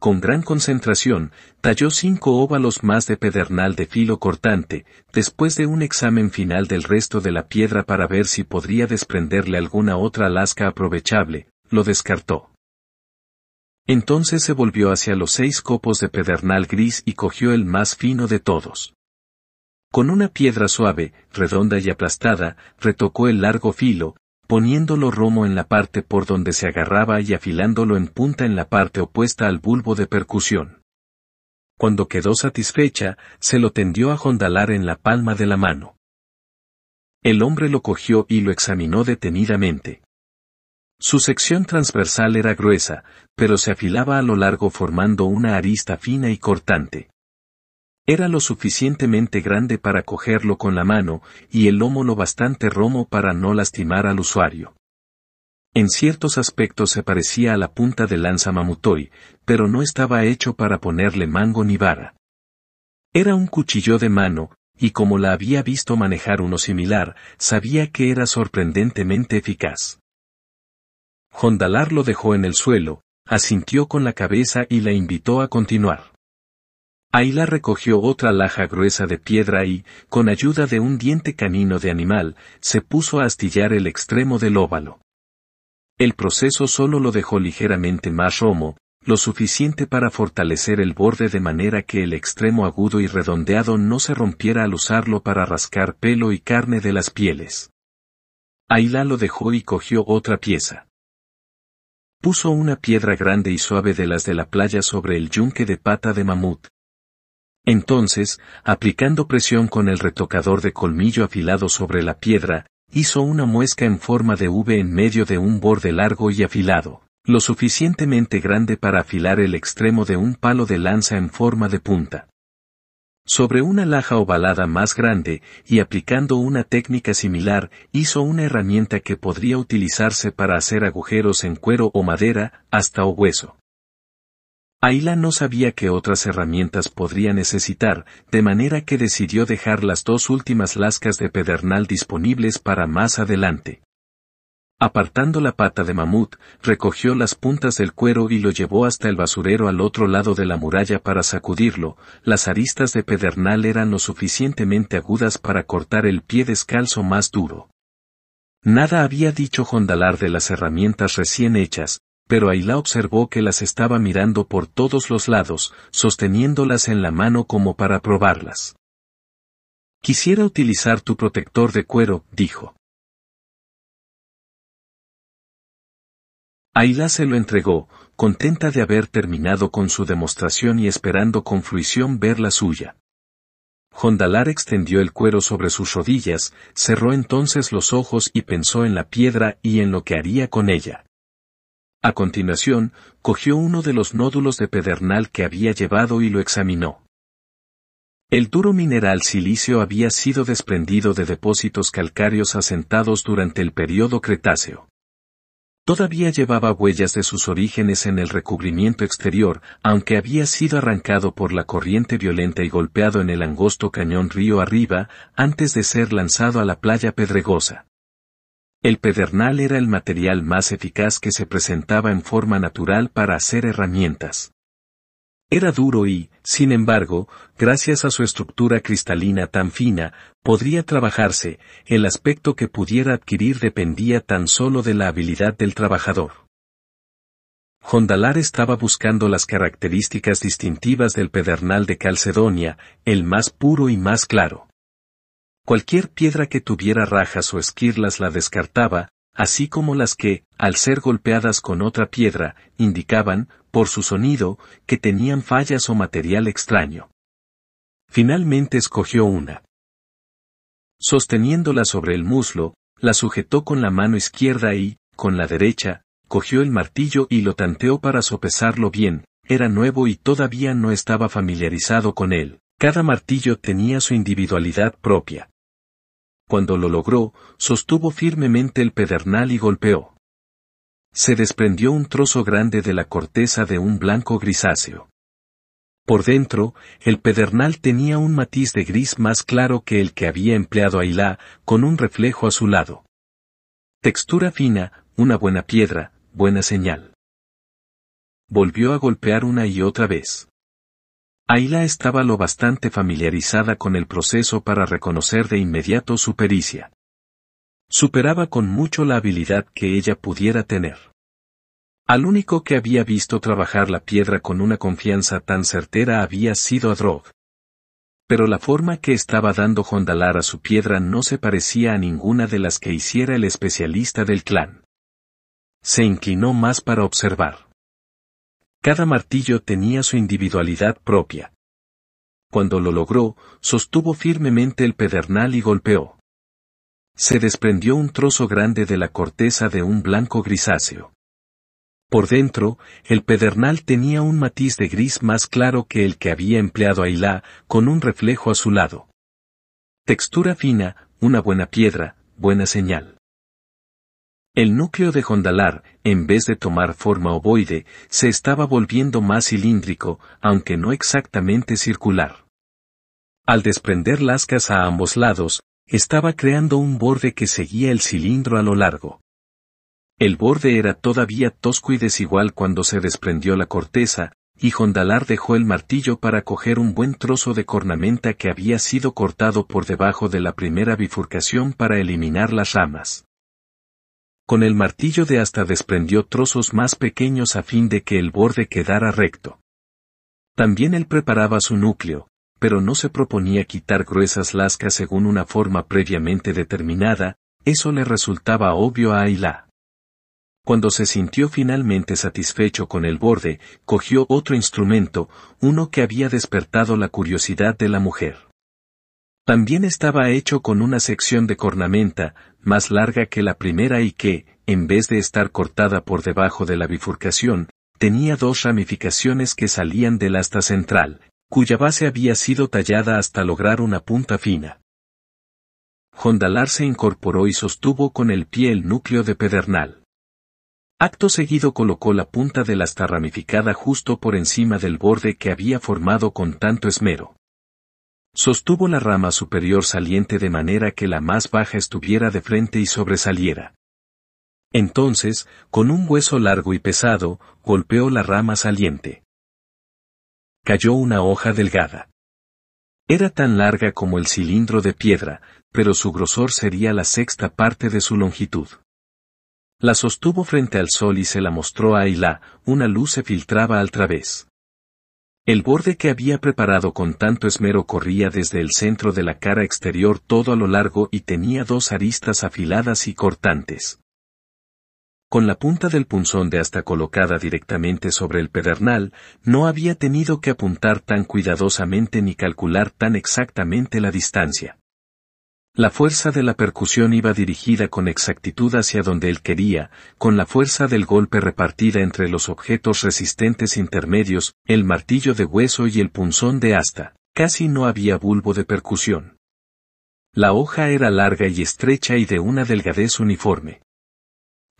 Con gran concentración, talló cinco óvalos más de pedernal de filo cortante, después de un examen final del resto de la piedra para ver si podría desprenderle alguna otra lasca aprovechable, lo descartó. Entonces se volvió hacia los seis copos de pedernal gris y cogió el más fino de todos. Con una piedra suave, redonda y aplastada, retocó el largo filo, poniéndolo romo en la parte por donde se agarraba y afilándolo en punta en la parte opuesta al bulbo de percusión. Cuando quedó satisfecha, se lo tendió a jondalar en la palma de la mano. El hombre lo cogió y lo examinó detenidamente. Su sección transversal era gruesa, pero se afilaba a lo largo formando una arista fina y cortante. Era lo suficientemente grande para cogerlo con la mano, y el lomo lo bastante romo para no lastimar al usuario. En ciertos aspectos se parecía a la punta de lanza mamutoi, pero no estaba hecho para ponerle mango ni vara. Era un cuchillo de mano, y como la había visto manejar uno similar, sabía que era sorprendentemente eficaz. Jondalar lo dejó en el suelo, asintió con la cabeza y la invitó a continuar. Ayla recogió otra laja gruesa de piedra y, con ayuda de un diente canino de animal, se puso a astillar el extremo del óvalo. El proceso solo lo dejó ligeramente más romo, lo suficiente para fortalecer el borde de manera que el extremo agudo y redondeado no se rompiera al usarlo para rascar pelo y carne de las pieles. Ayla lo dejó y cogió otra pieza. Puso una piedra grande y suave de las de la playa sobre el yunque de pata de mamut. Entonces, aplicando presión con el retocador de colmillo afilado sobre la piedra, hizo una muesca en forma de V en medio de un borde largo y afilado, lo suficientemente grande para afilar el extremo de un palo de lanza en forma de punta sobre una laja ovalada más grande, y aplicando una técnica similar, hizo una herramienta que podría utilizarse para hacer agujeros en cuero o madera, hasta o hueso. Ayla no sabía qué otras herramientas podría necesitar, de manera que decidió dejar las dos últimas lascas de pedernal disponibles para más adelante. Apartando la pata de mamut, recogió las puntas del cuero y lo llevó hasta el basurero al otro lado de la muralla para sacudirlo, las aristas de pedernal eran lo suficientemente agudas para cortar el pie descalzo más duro. Nada había dicho Jondalar de las herramientas recién hechas, pero Aila observó que las estaba mirando por todos los lados, sosteniéndolas en la mano como para probarlas. Quisiera utilizar tu protector de cuero, dijo. Ayla se lo entregó, contenta de haber terminado con su demostración y esperando con fruición ver la suya. Jondalar extendió el cuero sobre sus rodillas, cerró entonces los ojos y pensó en la piedra y en lo que haría con ella. A continuación, cogió uno de los nódulos de pedernal que había llevado y lo examinó. El duro mineral silicio había sido desprendido de depósitos calcáreos asentados durante el periodo Cretáceo. Todavía llevaba huellas de sus orígenes en el recubrimiento exterior, aunque había sido arrancado por la corriente violenta y golpeado en el angosto cañón río arriba, antes de ser lanzado a la playa pedregosa. El pedernal era el material más eficaz que se presentaba en forma natural para hacer herramientas. Era duro y, sin embargo, gracias a su estructura cristalina tan fina, podría trabajarse, el aspecto que pudiera adquirir dependía tan solo de la habilidad del trabajador. Jondalar estaba buscando las características distintivas del pedernal de Calcedonia, el más puro y más claro. Cualquier piedra que tuviera rajas o esquirlas la descartaba, así como las que, al ser golpeadas con otra piedra, indicaban, por su sonido, que tenían fallas o material extraño. Finalmente escogió una. Sosteniéndola sobre el muslo, la sujetó con la mano izquierda y, con la derecha, cogió el martillo y lo tanteó para sopesarlo bien, era nuevo y todavía no estaba familiarizado con él. Cada martillo tenía su individualidad propia cuando lo logró, sostuvo firmemente el pedernal y golpeó. Se desprendió un trozo grande de la corteza de un blanco grisáceo. Por dentro, el pedernal tenía un matiz de gris más claro que el que había empleado Ailá, con un reflejo azulado. Textura fina, una buena piedra, buena señal. Volvió a golpear una y otra vez. Ayla estaba lo bastante familiarizada con el proceso para reconocer de inmediato su pericia. Superaba con mucho la habilidad que ella pudiera tener. Al único que había visto trabajar la piedra con una confianza tan certera había sido Adrog. Pero la forma que estaba dando Jondalar a su piedra no se parecía a ninguna de las que hiciera el especialista del clan. Se inclinó más para observar. Cada martillo tenía su individualidad propia. Cuando lo logró, sostuvo firmemente el pedernal y golpeó. Se desprendió un trozo grande de la corteza de un blanco grisáceo. Por dentro, el pedernal tenía un matiz de gris más claro que el que había empleado Ailá, con un reflejo azulado. Textura fina, una buena piedra, buena señal. El núcleo de Jondalar, en vez de tomar forma ovoide, se estaba volviendo más cilíndrico, aunque no exactamente circular. Al desprender lascas a ambos lados, estaba creando un borde que seguía el cilindro a lo largo. El borde era todavía tosco y desigual cuando se desprendió la corteza, y Jondalar dejó el martillo para coger un buen trozo de cornamenta que había sido cortado por debajo de la primera bifurcación para eliminar las ramas. Con el martillo de hasta desprendió trozos más pequeños a fin de que el borde quedara recto. También él preparaba su núcleo, pero no se proponía quitar gruesas lascas según una forma previamente determinada, eso le resultaba obvio a Ayla. Cuando se sintió finalmente satisfecho con el borde, cogió otro instrumento, uno que había despertado la curiosidad de la mujer. También estaba hecho con una sección de cornamenta, más larga que la primera y que, en vez de estar cortada por debajo de la bifurcación, tenía dos ramificaciones que salían del asta central, cuya base había sido tallada hasta lograr una punta fina. Jondalar se incorporó y sostuvo con el pie el núcleo de pedernal. Acto seguido colocó la punta del asta ramificada justo por encima del borde que había formado con tanto esmero. Sostuvo la rama superior saliente de manera que la más baja estuviera de frente y sobresaliera. Entonces, con un hueso largo y pesado, golpeó la rama saliente. Cayó una hoja delgada. Era tan larga como el cilindro de piedra, pero su grosor sería la sexta parte de su longitud. La sostuvo frente al sol y se la mostró a Ailá, una luz se filtraba al través. El borde que había preparado con tanto esmero corría desde el centro de la cara exterior todo a lo largo y tenía dos aristas afiladas y cortantes. Con la punta del punzón de hasta colocada directamente sobre el pedernal, no había tenido que apuntar tan cuidadosamente ni calcular tan exactamente la distancia. La fuerza de la percusión iba dirigida con exactitud hacia donde él quería, con la fuerza del golpe repartida entre los objetos resistentes intermedios, el martillo de hueso y el punzón de asta. Casi no había bulbo de percusión. La hoja era larga y estrecha y de una delgadez uniforme.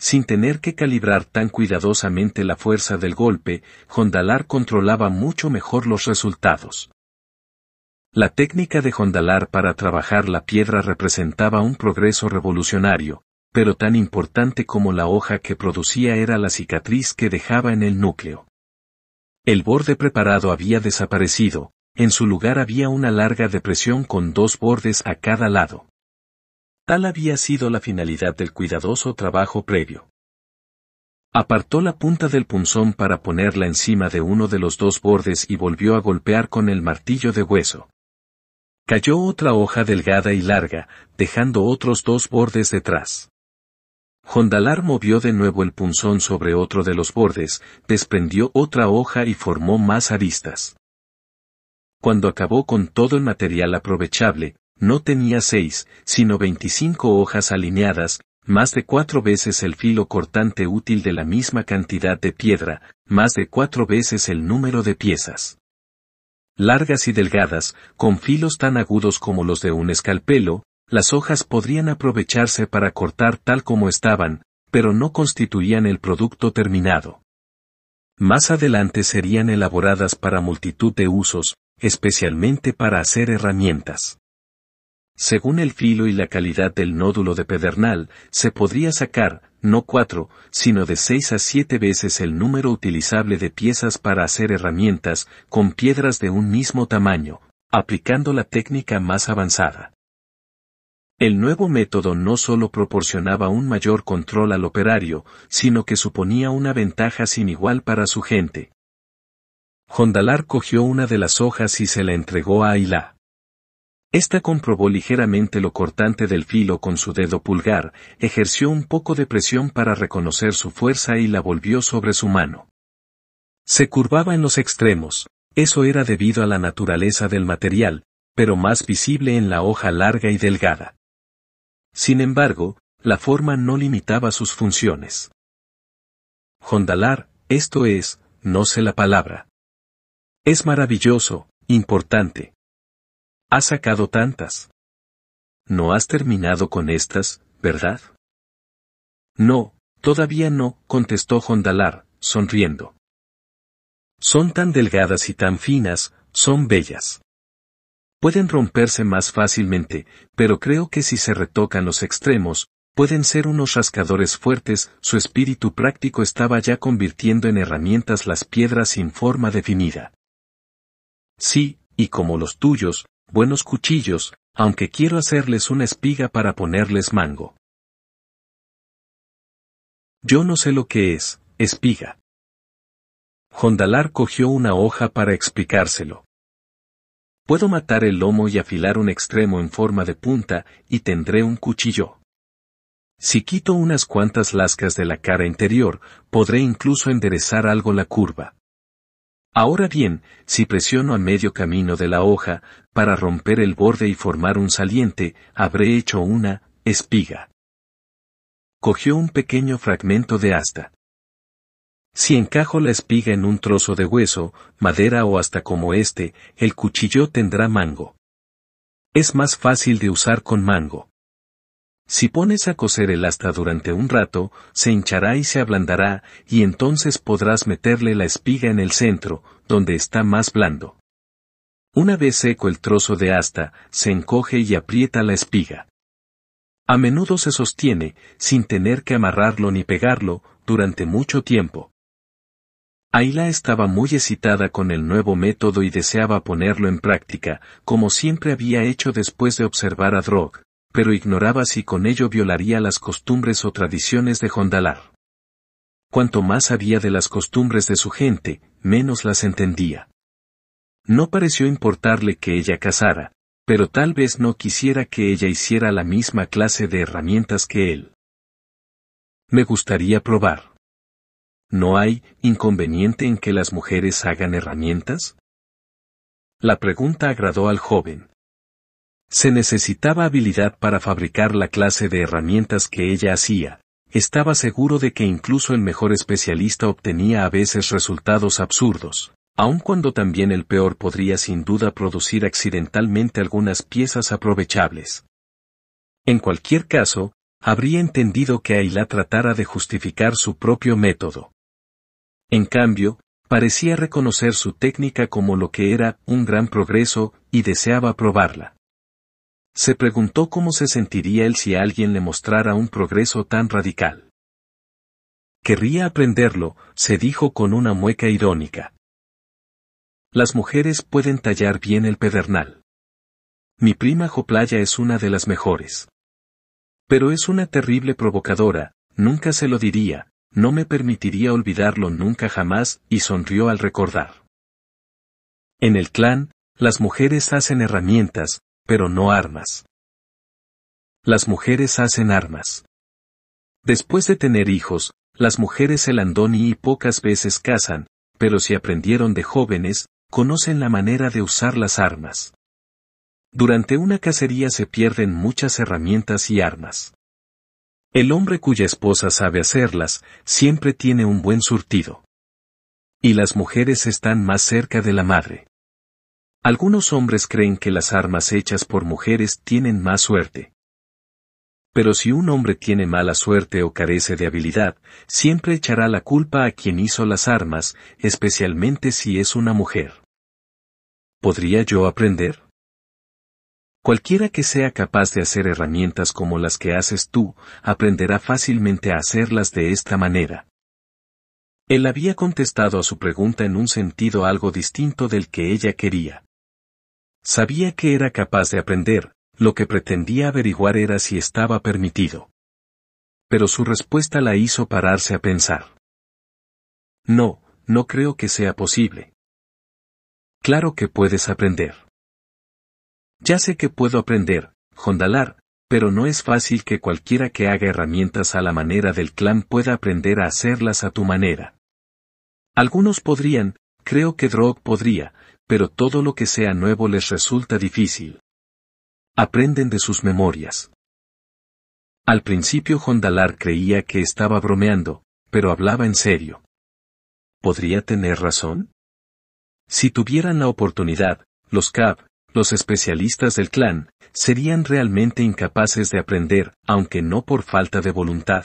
Sin tener que calibrar tan cuidadosamente la fuerza del golpe, Jondalar controlaba mucho mejor los resultados. La técnica de Jondalar para trabajar la piedra representaba un progreso revolucionario, pero tan importante como la hoja que producía era la cicatriz que dejaba en el núcleo. El borde preparado había desaparecido, en su lugar había una larga depresión con dos bordes a cada lado. Tal había sido la finalidad del cuidadoso trabajo previo. Apartó la punta del punzón para ponerla encima de uno de los dos bordes y volvió a golpear con el martillo de hueso. Cayó otra hoja delgada y larga, dejando otros dos bordes detrás. Jondalar movió de nuevo el punzón sobre otro de los bordes, desprendió otra hoja y formó más aristas. Cuando acabó con todo el material aprovechable, no tenía seis, sino veinticinco hojas alineadas, más de cuatro veces el filo cortante útil de la misma cantidad de piedra, más de cuatro veces el número de piezas. Largas y delgadas, con filos tan agudos como los de un escalpelo, las hojas podrían aprovecharse para cortar tal como estaban, pero no constituían el producto terminado. Más adelante serían elaboradas para multitud de usos, especialmente para hacer herramientas. Según el filo y la calidad del nódulo de pedernal, se podría sacar, no cuatro, sino de seis a siete veces el número utilizable de piezas para hacer herramientas, con piedras de un mismo tamaño, aplicando la técnica más avanzada. El nuevo método no solo proporcionaba un mayor control al operario, sino que suponía una ventaja sin igual para su gente. Jondalar cogió una de las hojas y se la entregó a Ailá. Esta comprobó ligeramente lo cortante del filo con su dedo pulgar, ejerció un poco de presión para reconocer su fuerza y la volvió sobre su mano. Se curvaba en los extremos, eso era debido a la naturaleza del material, pero más visible en la hoja larga y delgada. Sin embargo, la forma no limitaba sus funciones. Jondalar, esto es, no sé la palabra. Es maravilloso, importante, Has sacado tantas. No has terminado con estas, ¿verdad? No, todavía no, contestó Jondalar, sonriendo. Son tan delgadas y tan finas, son bellas. Pueden romperse más fácilmente, pero creo que si se retocan los extremos, pueden ser unos rascadores fuertes, su espíritu práctico estaba ya convirtiendo en herramientas las piedras sin forma definida. Sí, y como los tuyos, buenos cuchillos, aunque quiero hacerles una espiga para ponerles mango. Yo no sé lo que es, espiga. Jondalar cogió una hoja para explicárselo. Puedo matar el lomo y afilar un extremo en forma de punta, y tendré un cuchillo. Si quito unas cuantas lascas de la cara interior, podré incluso enderezar algo la curva. Ahora bien, si presiono a medio camino de la hoja, para romper el borde y formar un saliente, habré hecho una espiga. Cogió un pequeño fragmento de asta. Si encajo la espiga en un trozo de hueso, madera o hasta como este, el cuchillo tendrá mango. Es más fácil de usar con mango. Si pones a coser el asta durante un rato, se hinchará y se ablandará, y entonces podrás meterle la espiga en el centro, donde está más blando. Una vez seco el trozo de asta, se encoge y aprieta la espiga. A menudo se sostiene, sin tener que amarrarlo ni pegarlo, durante mucho tiempo. Ayla estaba muy excitada con el nuevo método y deseaba ponerlo en práctica, como siempre había hecho después de observar a Drog pero ignoraba si con ello violaría las costumbres o tradiciones de Jondalar. Cuanto más sabía de las costumbres de su gente, menos las entendía. No pareció importarle que ella casara, pero tal vez no quisiera que ella hiciera la misma clase de herramientas que él. Me gustaría probar. ¿No hay inconveniente en que las mujeres hagan herramientas? La pregunta agradó al joven. Se necesitaba habilidad para fabricar la clase de herramientas que ella hacía. Estaba seguro de que incluso el mejor especialista obtenía a veces resultados absurdos, aun cuando también el peor podría sin duda producir accidentalmente algunas piezas aprovechables. En cualquier caso, habría entendido que Ayla tratara de justificar su propio método. En cambio, parecía reconocer su técnica como lo que era un gran progreso y deseaba probarla. Se preguntó cómo se sentiría él si alguien le mostrara un progreso tan radical. Querría aprenderlo, se dijo con una mueca irónica. Las mujeres pueden tallar bien el pedernal. Mi prima Joplaya es una de las mejores. Pero es una terrible provocadora, nunca se lo diría, no me permitiría olvidarlo nunca jamás, y sonrió al recordar. En el clan, las mujeres hacen herramientas, pero no armas. Las mujeres hacen armas. Después de tener hijos, las mujeres el andoni y pocas veces cazan, pero si aprendieron de jóvenes, conocen la manera de usar las armas. Durante una cacería se pierden muchas herramientas y armas. El hombre cuya esposa sabe hacerlas, siempre tiene un buen surtido. Y las mujeres están más cerca de la madre. Algunos hombres creen que las armas hechas por mujeres tienen más suerte. Pero si un hombre tiene mala suerte o carece de habilidad, siempre echará la culpa a quien hizo las armas, especialmente si es una mujer. ¿Podría yo aprender? Cualquiera que sea capaz de hacer herramientas como las que haces tú, aprenderá fácilmente a hacerlas de esta manera. Él había contestado a su pregunta en un sentido algo distinto del que ella quería. Sabía que era capaz de aprender, lo que pretendía averiguar era si estaba permitido. Pero su respuesta la hizo pararse a pensar. No, no creo que sea posible. Claro que puedes aprender. Ya sé que puedo aprender, Jondalar, pero no es fácil que cualquiera que haga herramientas a la manera del clan pueda aprender a hacerlas a tu manera. Algunos podrían, creo que Drog podría, pero todo lo que sea nuevo les resulta difícil. Aprenden de sus memorias. Al principio Jondalar creía que estaba bromeando, pero hablaba en serio. ¿Podría tener razón? Si tuvieran la oportunidad, los Cab, los especialistas del clan, serían realmente incapaces de aprender, aunque no por falta de voluntad.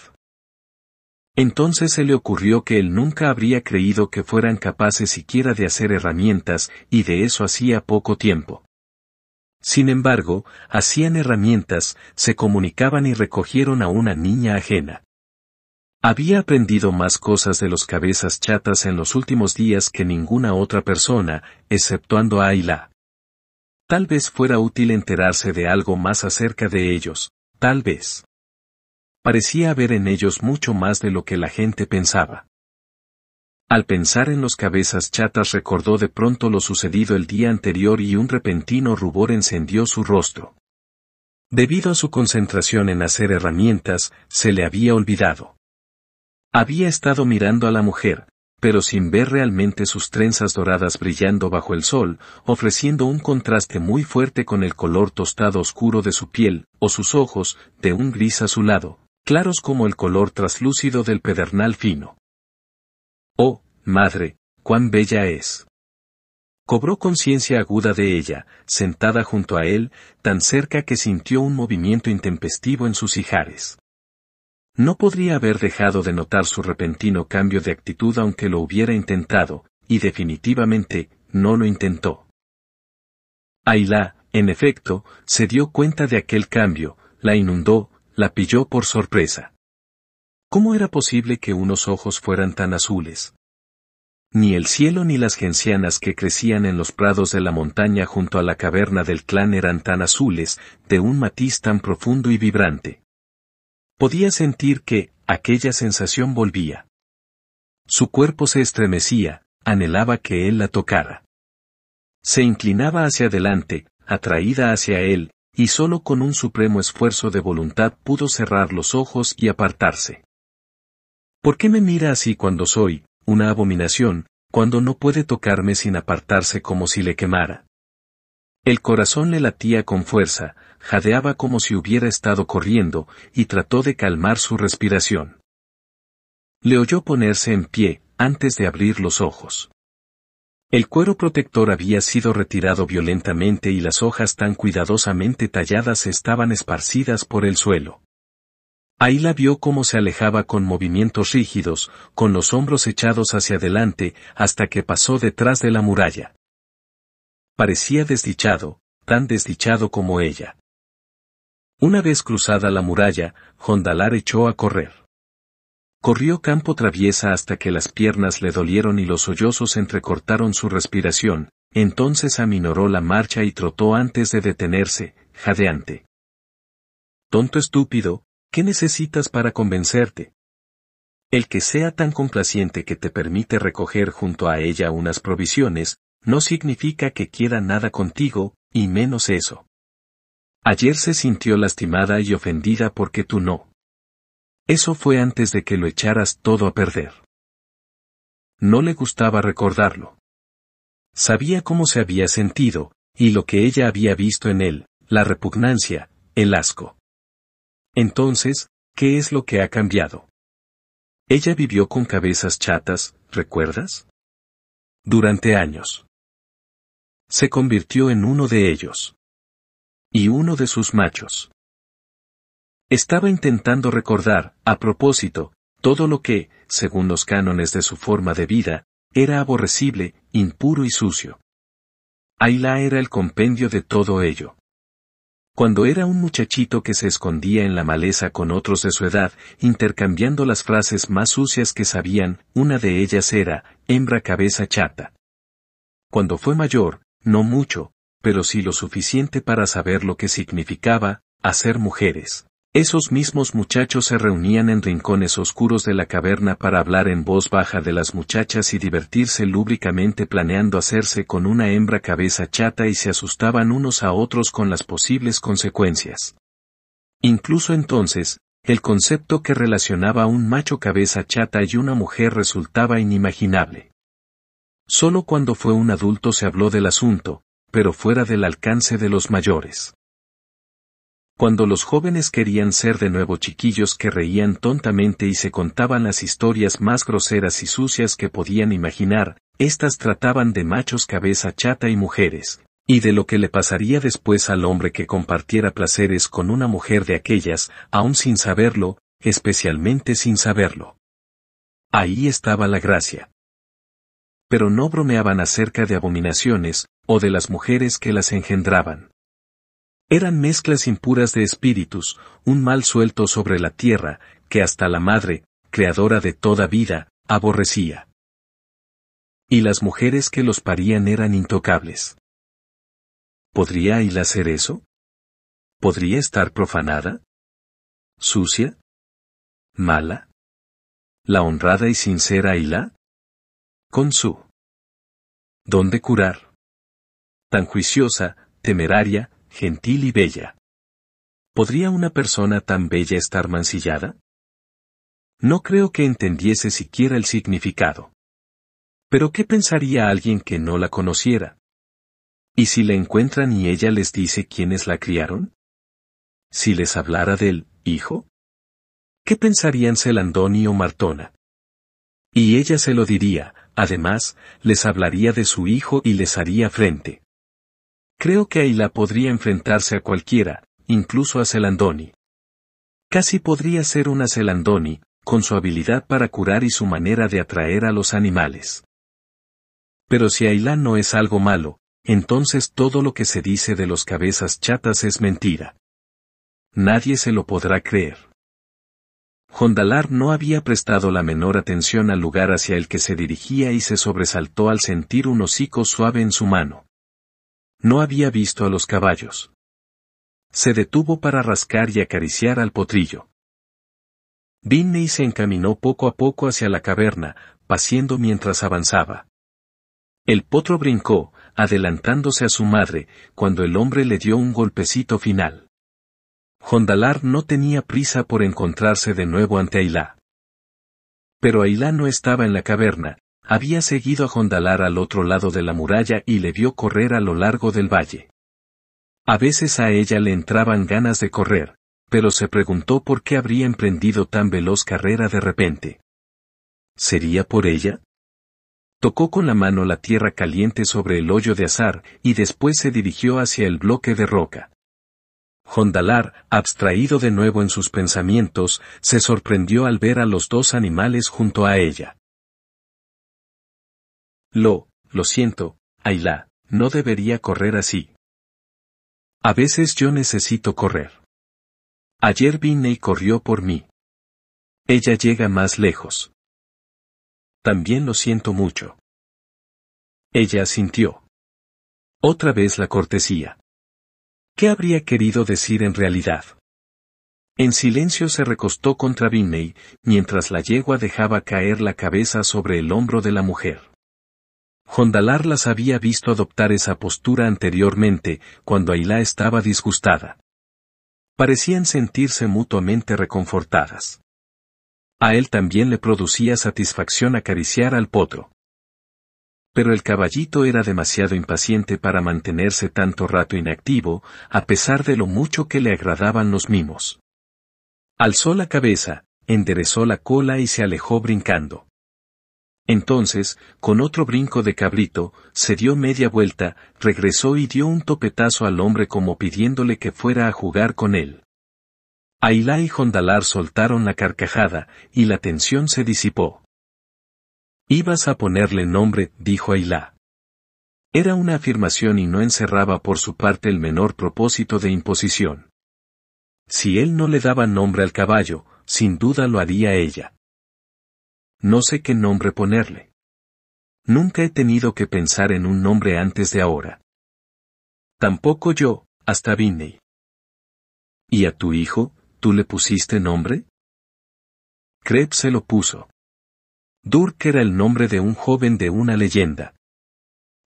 Entonces se le ocurrió que él nunca habría creído que fueran capaces siquiera de hacer herramientas, y de eso hacía poco tiempo. Sin embargo, hacían herramientas, se comunicaban y recogieron a una niña ajena. Había aprendido más cosas de los cabezas chatas en los últimos días que ninguna otra persona, exceptuando a Ayla. Tal vez fuera útil enterarse de algo más acerca de ellos, tal vez. Parecía haber en ellos mucho más de lo que la gente pensaba. Al pensar en los cabezas chatas recordó de pronto lo sucedido el día anterior y un repentino rubor encendió su rostro. Debido a su concentración en hacer herramientas, se le había olvidado. Había estado mirando a la mujer, pero sin ver realmente sus trenzas doradas brillando bajo el sol, ofreciendo un contraste muy fuerte con el color tostado oscuro de su piel, o sus ojos, de un gris azulado, claros como el color traslúcido del pedernal fino. Oh, madre, cuán bella es. Cobró conciencia aguda de ella, sentada junto a él, tan cerca que sintió un movimiento intempestivo en sus ijares. No podría haber dejado de notar su repentino cambio de actitud aunque lo hubiera intentado, y definitivamente, no lo intentó. Ayla, en efecto, se dio cuenta de aquel cambio, la inundó, la pilló por sorpresa. ¿Cómo era posible que unos ojos fueran tan azules? Ni el cielo ni las gencianas que crecían en los prados de la montaña junto a la caverna del clan eran tan azules, de un matiz tan profundo y vibrante. Podía sentir que, aquella sensación volvía. Su cuerpo se estremecía, anhelaba que él la tocara. Se inclinaba hacia adelante, atraída hacia él, y solo con un supremo esfuerzo de voluntad pudo cerrar los ojos y apartarse. ¿Por qué me mira así cuando soy, una abominación, cuando no puede tocarme sin apartarse como si le quemara? El corazón le latía con fuerza, jadeaba como si hubiera estado corriendo, y trató de calmar su respiración. Le oyó ponerse en pie, antes de abrir los ojos. El cuero protector había sido retirado violentamente y las hojas tan cuidadosamente talladas estaban esparcidas por el suelo. Ahí la vio cómo se alejaba con movimientos rígidos, con los hombros echados hacia adelante, hasta que pasó detrás de la muralla. Parecía desdichado, tan desdichado como ella. Una vez cruzada la muralla, Jondalar echó a correr. Corrió campo traviesa hasta que las piernas le dolieron y los sollozos entrecortaron su respiración, entonces aminoró la marcha y trotó antes de detenerse, jadeante. Tonto estúpido, ¿qué necesitas para convencerte? El que sea tan complaciente que te permite recoger junto a ella unas provisiones, no significa que quiera nada contigo, y menos eso. Ayer se sintió lastimada y ofendida porque tú no. Eso fue antes de que lo echaras todo a perder. No le gustaba recordarlo. Sabía cómo se había sentido, y lo que ella había visto en él, la repugnancia, el asco. Entonces, ¿qué es lo que ha cambiado? Ella vivió con cabezas chatas, ¿recuerdas? Durante años. Se convirtió en uno de ellos. Y uno de sus machos. Estaba intentando recordar, a propósito, todo lo que, según los cánones de su forma de vida, era aborrecible, impuro y sucio. Ayla era el compendio de todo ello. Cuando era un muchachito que se escondía en la maleza con otros de su edad, intercambiando las frases más sucias que sabían, una de ellas era, hembra cabeza chata. Cuando fue mayor, no mucho, pero sí lo suficiente para saber lo que significaba, hacer mujeres. Esos mismos muchachos se reunían en rincones oscuros de la caverna para hablar en voz baja de las muchachas y divertirse lúbricamente planeando hacerse con una hembra cabeza chata y se asustaban unos a otros con las posibles consecuencias. Incluso entonces, el concepto que relacionaba a un macho cabeza chata y una mujer resultaba inimaginable. Solo cuando fue un adulto se habló del asunto, pero fuera del alcance de los mayores. Cuando los jóvenes querían ser de nuevo chiquillos que reían tontamente y se contaban las historias más groseras y sucias que podían imaginar, éstas trataban de machos cabeza chata y mujeres, y de lo que le pasaría después al hombre que compartiera placeres con una mujer de aquellas, aun sin saberlo, especialmente sin saberlo. Ahí estaba la gracia. Pero no bromeaban acerca de abominaciones, o de las mujeres que las engendraban. Eran mezclas impuras de espíritus, un mal suelto sobre la tierra, que hasta la madre, creadora de toda vida, aborrecía. Y las mujeres que los parían eran intocables. ¿Podría Aila hacer eso? ¿Podría estar profanada? ¿Sucia? ¿Mala? ¿La honrada y sincera Aila? Con su. ¿Dónde curar? Tan juiciosa, temeraria, gentil y bella. ¿Podría una persona tan bella estar mancillada? No creo que entendiese siquiera el significado. Pero ¿qué pensaría alguien que no la conociera? ¿Y si la encuentran y ella les dice quiénes la criaron? Si les hablara del hijo? ¿Qué pensarían Celandoni o Martona? Y ella se lo diría, además, les hablaría de su hijo y les haría frente. Creo que Ayla podría enfrentarse a cualquiera, incluso a Celandoni. Casi podría ser una Celandoni, con su habilidad para curar y su manera de atraer a los animales. Pero si Ayla no es algo malo, entonces todo lo que se dice de los cabezas chatas es mentira. Nadie se lo podrá creer. Jondalar no había prestado la menor atención al lugar hacia el que se dirigía y se sobresaltó al sentir un hocico suave en su mano. No había visto a los caballos. Se detuvo para rascar y acariciar al potrillo. Binney se encaminó poco a poco hacia la caverna, paciendo mientras avanzaba. El potro brincó, adelantándose a su madre, cuando el hombre le dio un golpecito final. Jondalar no tenía prisa por encontrarse de nuevo ante Ailá. Pero Ailá no estaba en la caverna, había seguido a Jondalar al otro lado de la muralla y le vio correr a lo largo del valle. A veces a ella le entraban ganas de correr, pero se preguntó por qué habría emprendido tan veloz carrera de repente. ¿Sería por ella? Tocó con la mano la tierra caliente sobre el hoyo de azar y después se dirigió hacia el bloque de roca. Jondalar, abstraído de nuevo en sus pensamientos, se sorprendió al ver a los dos animales junto a ella. Lo, lo siento, Ayla, no debería correr así. A veces yo necesito correr. Ayer vine y corrió por mí. Ella llega más lejos. También lo siento mucho. Ella sintió. Otra vez la cortesía. ¿Qué habría querido decir en realidad? En silencio se recostó contra Binney, mientras la yegua dejaba caer la cabeza sobre el hombro de la mujer. Jondalar las había visto adoptar esa postura anteriormente, cuando Ailá estaba disgustada. Parecían sentirse mutuamente reconfortadas. A él también le producía satisfacción acariciar al potro. Pero el caballito era demasiado impaciente para mantenerse tanto rato inactivo, a pesar de lo mucho que le agradaban los mimos. Alzó la cabeza, enderezó la cola y se alejó brincando. Entonces, con otro brinco de cabrito, se dio media vuelta, regresó y dio un topetazo al hombre como pidiéndole que fuera a jugar con él. Ailá y Jondalar soltaron la carcajada, y la tensión se disipó. Ibas a ponerle nombre, dijo Ailá. Era una afirmación y no encerraba por su parte el menor propósito de imposición. Si él no le daba nombre al caballo, sin duda lo haría ella. No sé qué nombre ponerle. Nunca he tenido que pensar en un nombre antes de ahora. Tampoco yo, hasta Binney. ¿Y a tu hijo, tú le pusiste nombre? Kreb se lo puso. Durk era el nombre de un joven de una leyenda.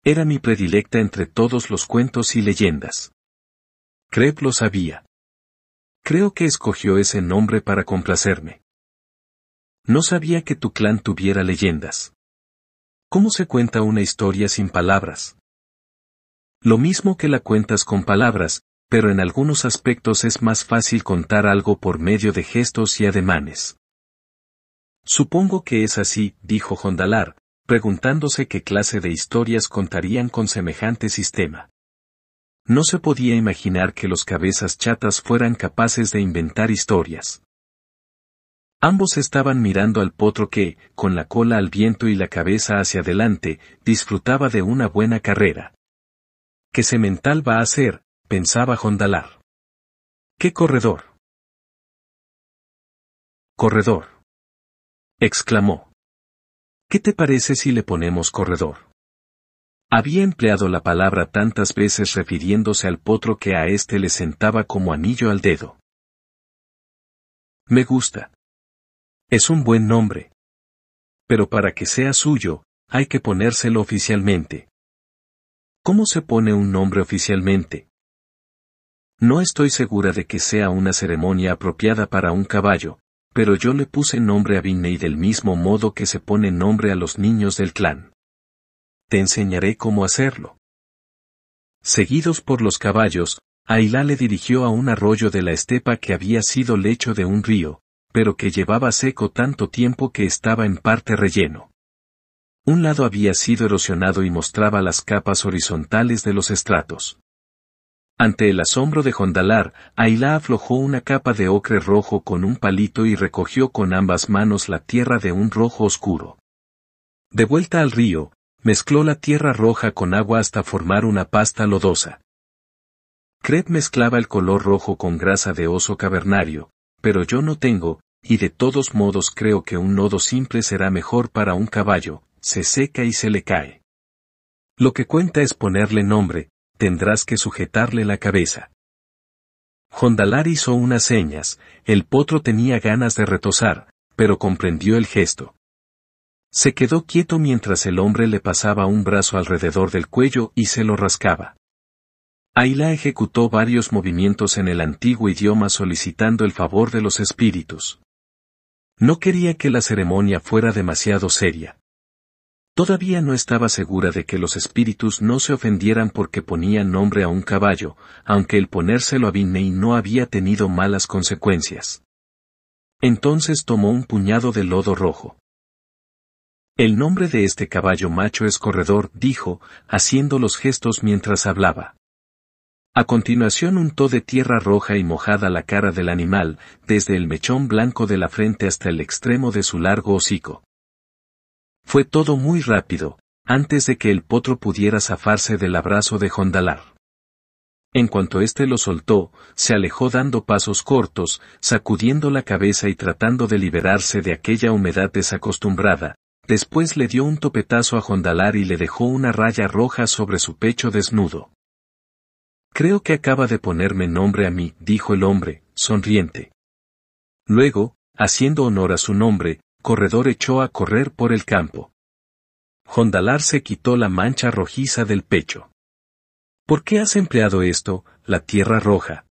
Era mi predilecta entre todos los cuentos y leyendas. Kreb lo sabía. Creo que escogió ese nombre para complacerme. No sabía que tu clan tuviera leyendas. ¿Cómo se cuenta una historia sin palabras? Lo mismo que la cuentas con palabras, pero en algunos aspectos es más fácil contar algo por medio de gestos y ademanes. Supongo que es así, dijo Jondalar, preguntándose qué clase de historias contarían con semejante sistema. No se podía imaginar que los cabezas chatas fueran capaces de inventar historias. Ambos estaban mirando al potro que, con la cola al viento y la cabeza hacia adelante, disfrutaba de una buena carrera. ¿Qué semental va a ser? pensaba Jondalar. ¡Qué corredor! Corredor. exclamó. ¿Qué te parece si le ponemos corredor? Había empleado la palabra tantas veces refiriéndose al potro que a éste le sentaba como anillo al dedo. Me gusta. Es un buen nombre. Pero para que sea suyo, hay que ponérselo oficialmente. ¿Cómo se pone un nombre oficialmente? No estoy segura de que sea una ceremonia apropiada para un caballo, pero yo le puse nombre a Binney del mismo modo que se pone nombre a los niños del clan. Te enseñaré cómo hacerlo. Seguidos por los caballos, Ailá le dirigió a un arroyo de la estepa que había sido lecho de un río, pero que llevaba seco tanto tiempo que estaba en parte relleno. Un lado había sido erosionado y mostraba las capas horizontales de los estratos. Ante el asombro de Jondalar, Ailá aflojó una capa de ocre rojo con un palito y recogió con ambas manos la tierra de un rojo oscuro. De vuelta al río, mezcló la tierra roja con agua hasta formar una pasta lodosa. Kreb mezclaba el color rojo con grasa de oso cavernario, pero yo no tengo, y de todos modos creo que un nodo simple será mejor para un caballo, se seca y se le cae. Lo que cuenta es ponerle nombre, tendrás que sujetarle la cabeza. Jondalar hizo unas señas, el potro tenía ganas de retosar, pero comprendió el gesto. Se quedó quieto mientras el hombre le pasaba un brazo alrededor del cuello y se lo rascaba. Ayla ejecutó varios movimientos en el antiguo idioma solicitando el favor de los espíritus. No quería que la ceremonia fuera demasiado seria. Todavía no estaba segura de que los espíritus no se ofendieran porque ponían nombre a un caballo, aunque el ponérselo a Binney no había tenido malas consecuencias. Entonces tomó un puñado de lodo rojo. El nombre de este caballo macho es corredor, dijo, haciendo los gestos mientras hablaba. A continuación untó de tierra roja y mojada la cara del animal, desde el mechón blanco de la frente hasta el extremo de su largo hocico. Fue todo muy rápido, antes de que el potro pudiera zafarse del abrazo de Jondalar. En cuanto éste lo soltó, se alejó dando pasos cortos, sacudiendo la cabeza y tratando de liberarse de aquella humedad desacostumbrada, después le dio un topetazo a Jondalar y le dejó una raya roja sobre su pecho desnudo. Creo que acaba de ponerme nombre a mí, dijo el hombre, sonriente. Luego, haciendo honor a su nombre, Corredor echó a correr por el campo. Jondalar se quitó la mancha rojiza del pecho. ¿Por qué has empleado esto, la tierra roja?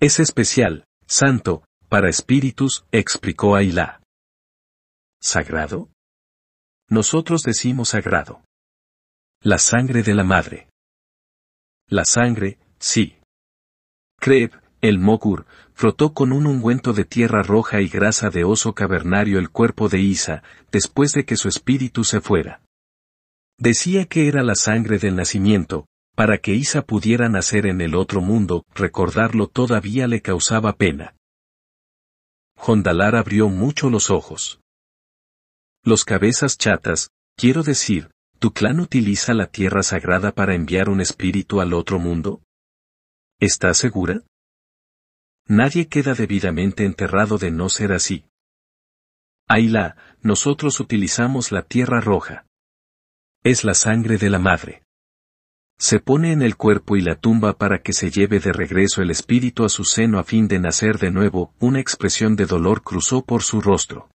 Es especial, santo, para espíritus, explicó Ailá. ¿Sagrado? Nosotros decimos sagrado. La sangre de la madre. La sangre, sí. Kreb, el Mokur, frotó con un ungüento de tierra roja y grasa de oso cavernario el cuerpo de Isa, después de que su espíritu se fuera. Decía que era la sangre del nacimiento, para que Isa pudiera nacer en el otro mundo, recordarlo todavía le causaba pena. Jondalar abrió mucho los ojos. Los cabezas chatas, quiero decir, ¿Tu clan utiliza la tierra sagrada para enviar un espíritu al otro mundo? ¿Estás segura? Nadie queda debidamente enterrado de no ser así. Ayla, nosotros utilizamos la tierra roja. Es la sangre de la madre. Se pone en el cuerpo y la tumba para que se lleve de regreso el espíritu a su seno a fin de nacer de nuevo, una expresión de dolor cruzó por su rostro.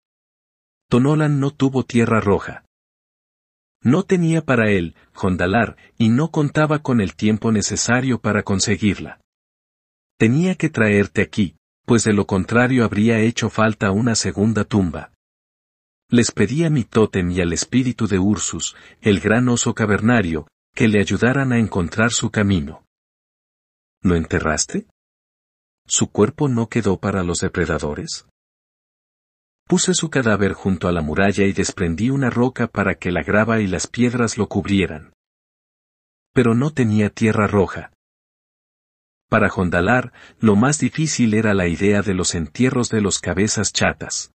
Tonolan no tuvo tierra roja. No tenía para él, Jondalar, y no contaba con el tiempo necesario para conseguirla. Tenía que traerte aquí, pues de lo contrario habría hecho falta una segunda tumba. Les pedí a mi tótem y al espíritu de Ursus, el gran oso cavernario, que le ayudaran a encontrar su camino. ¿Lo enterraste? ¿Su cuerpo no quedó para los depredadores? Puse su cadáver junto a la muralla y desprendí una roca para que la grava y las piedras lo cubrieran. Pero no tenía tierra roja. Para Jondalar, lo más difícil era la idea de los entierros de los cabezas chatas.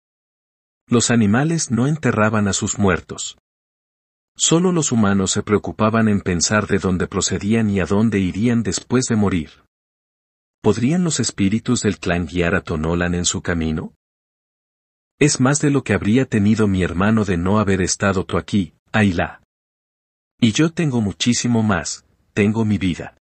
Los animales no enterraban a sus muertos. Solo los humanos se preocupaban en pensar de dónde procedían y a dónde irían después de morir. ¿Podrían los espíritus del clan guiar a Tonolan en su camino? Es más de lo que habría tenido mi hermano de no haber estado tú aquí, Ayla. Y yo tengo muchísimo más, tengo mi vida.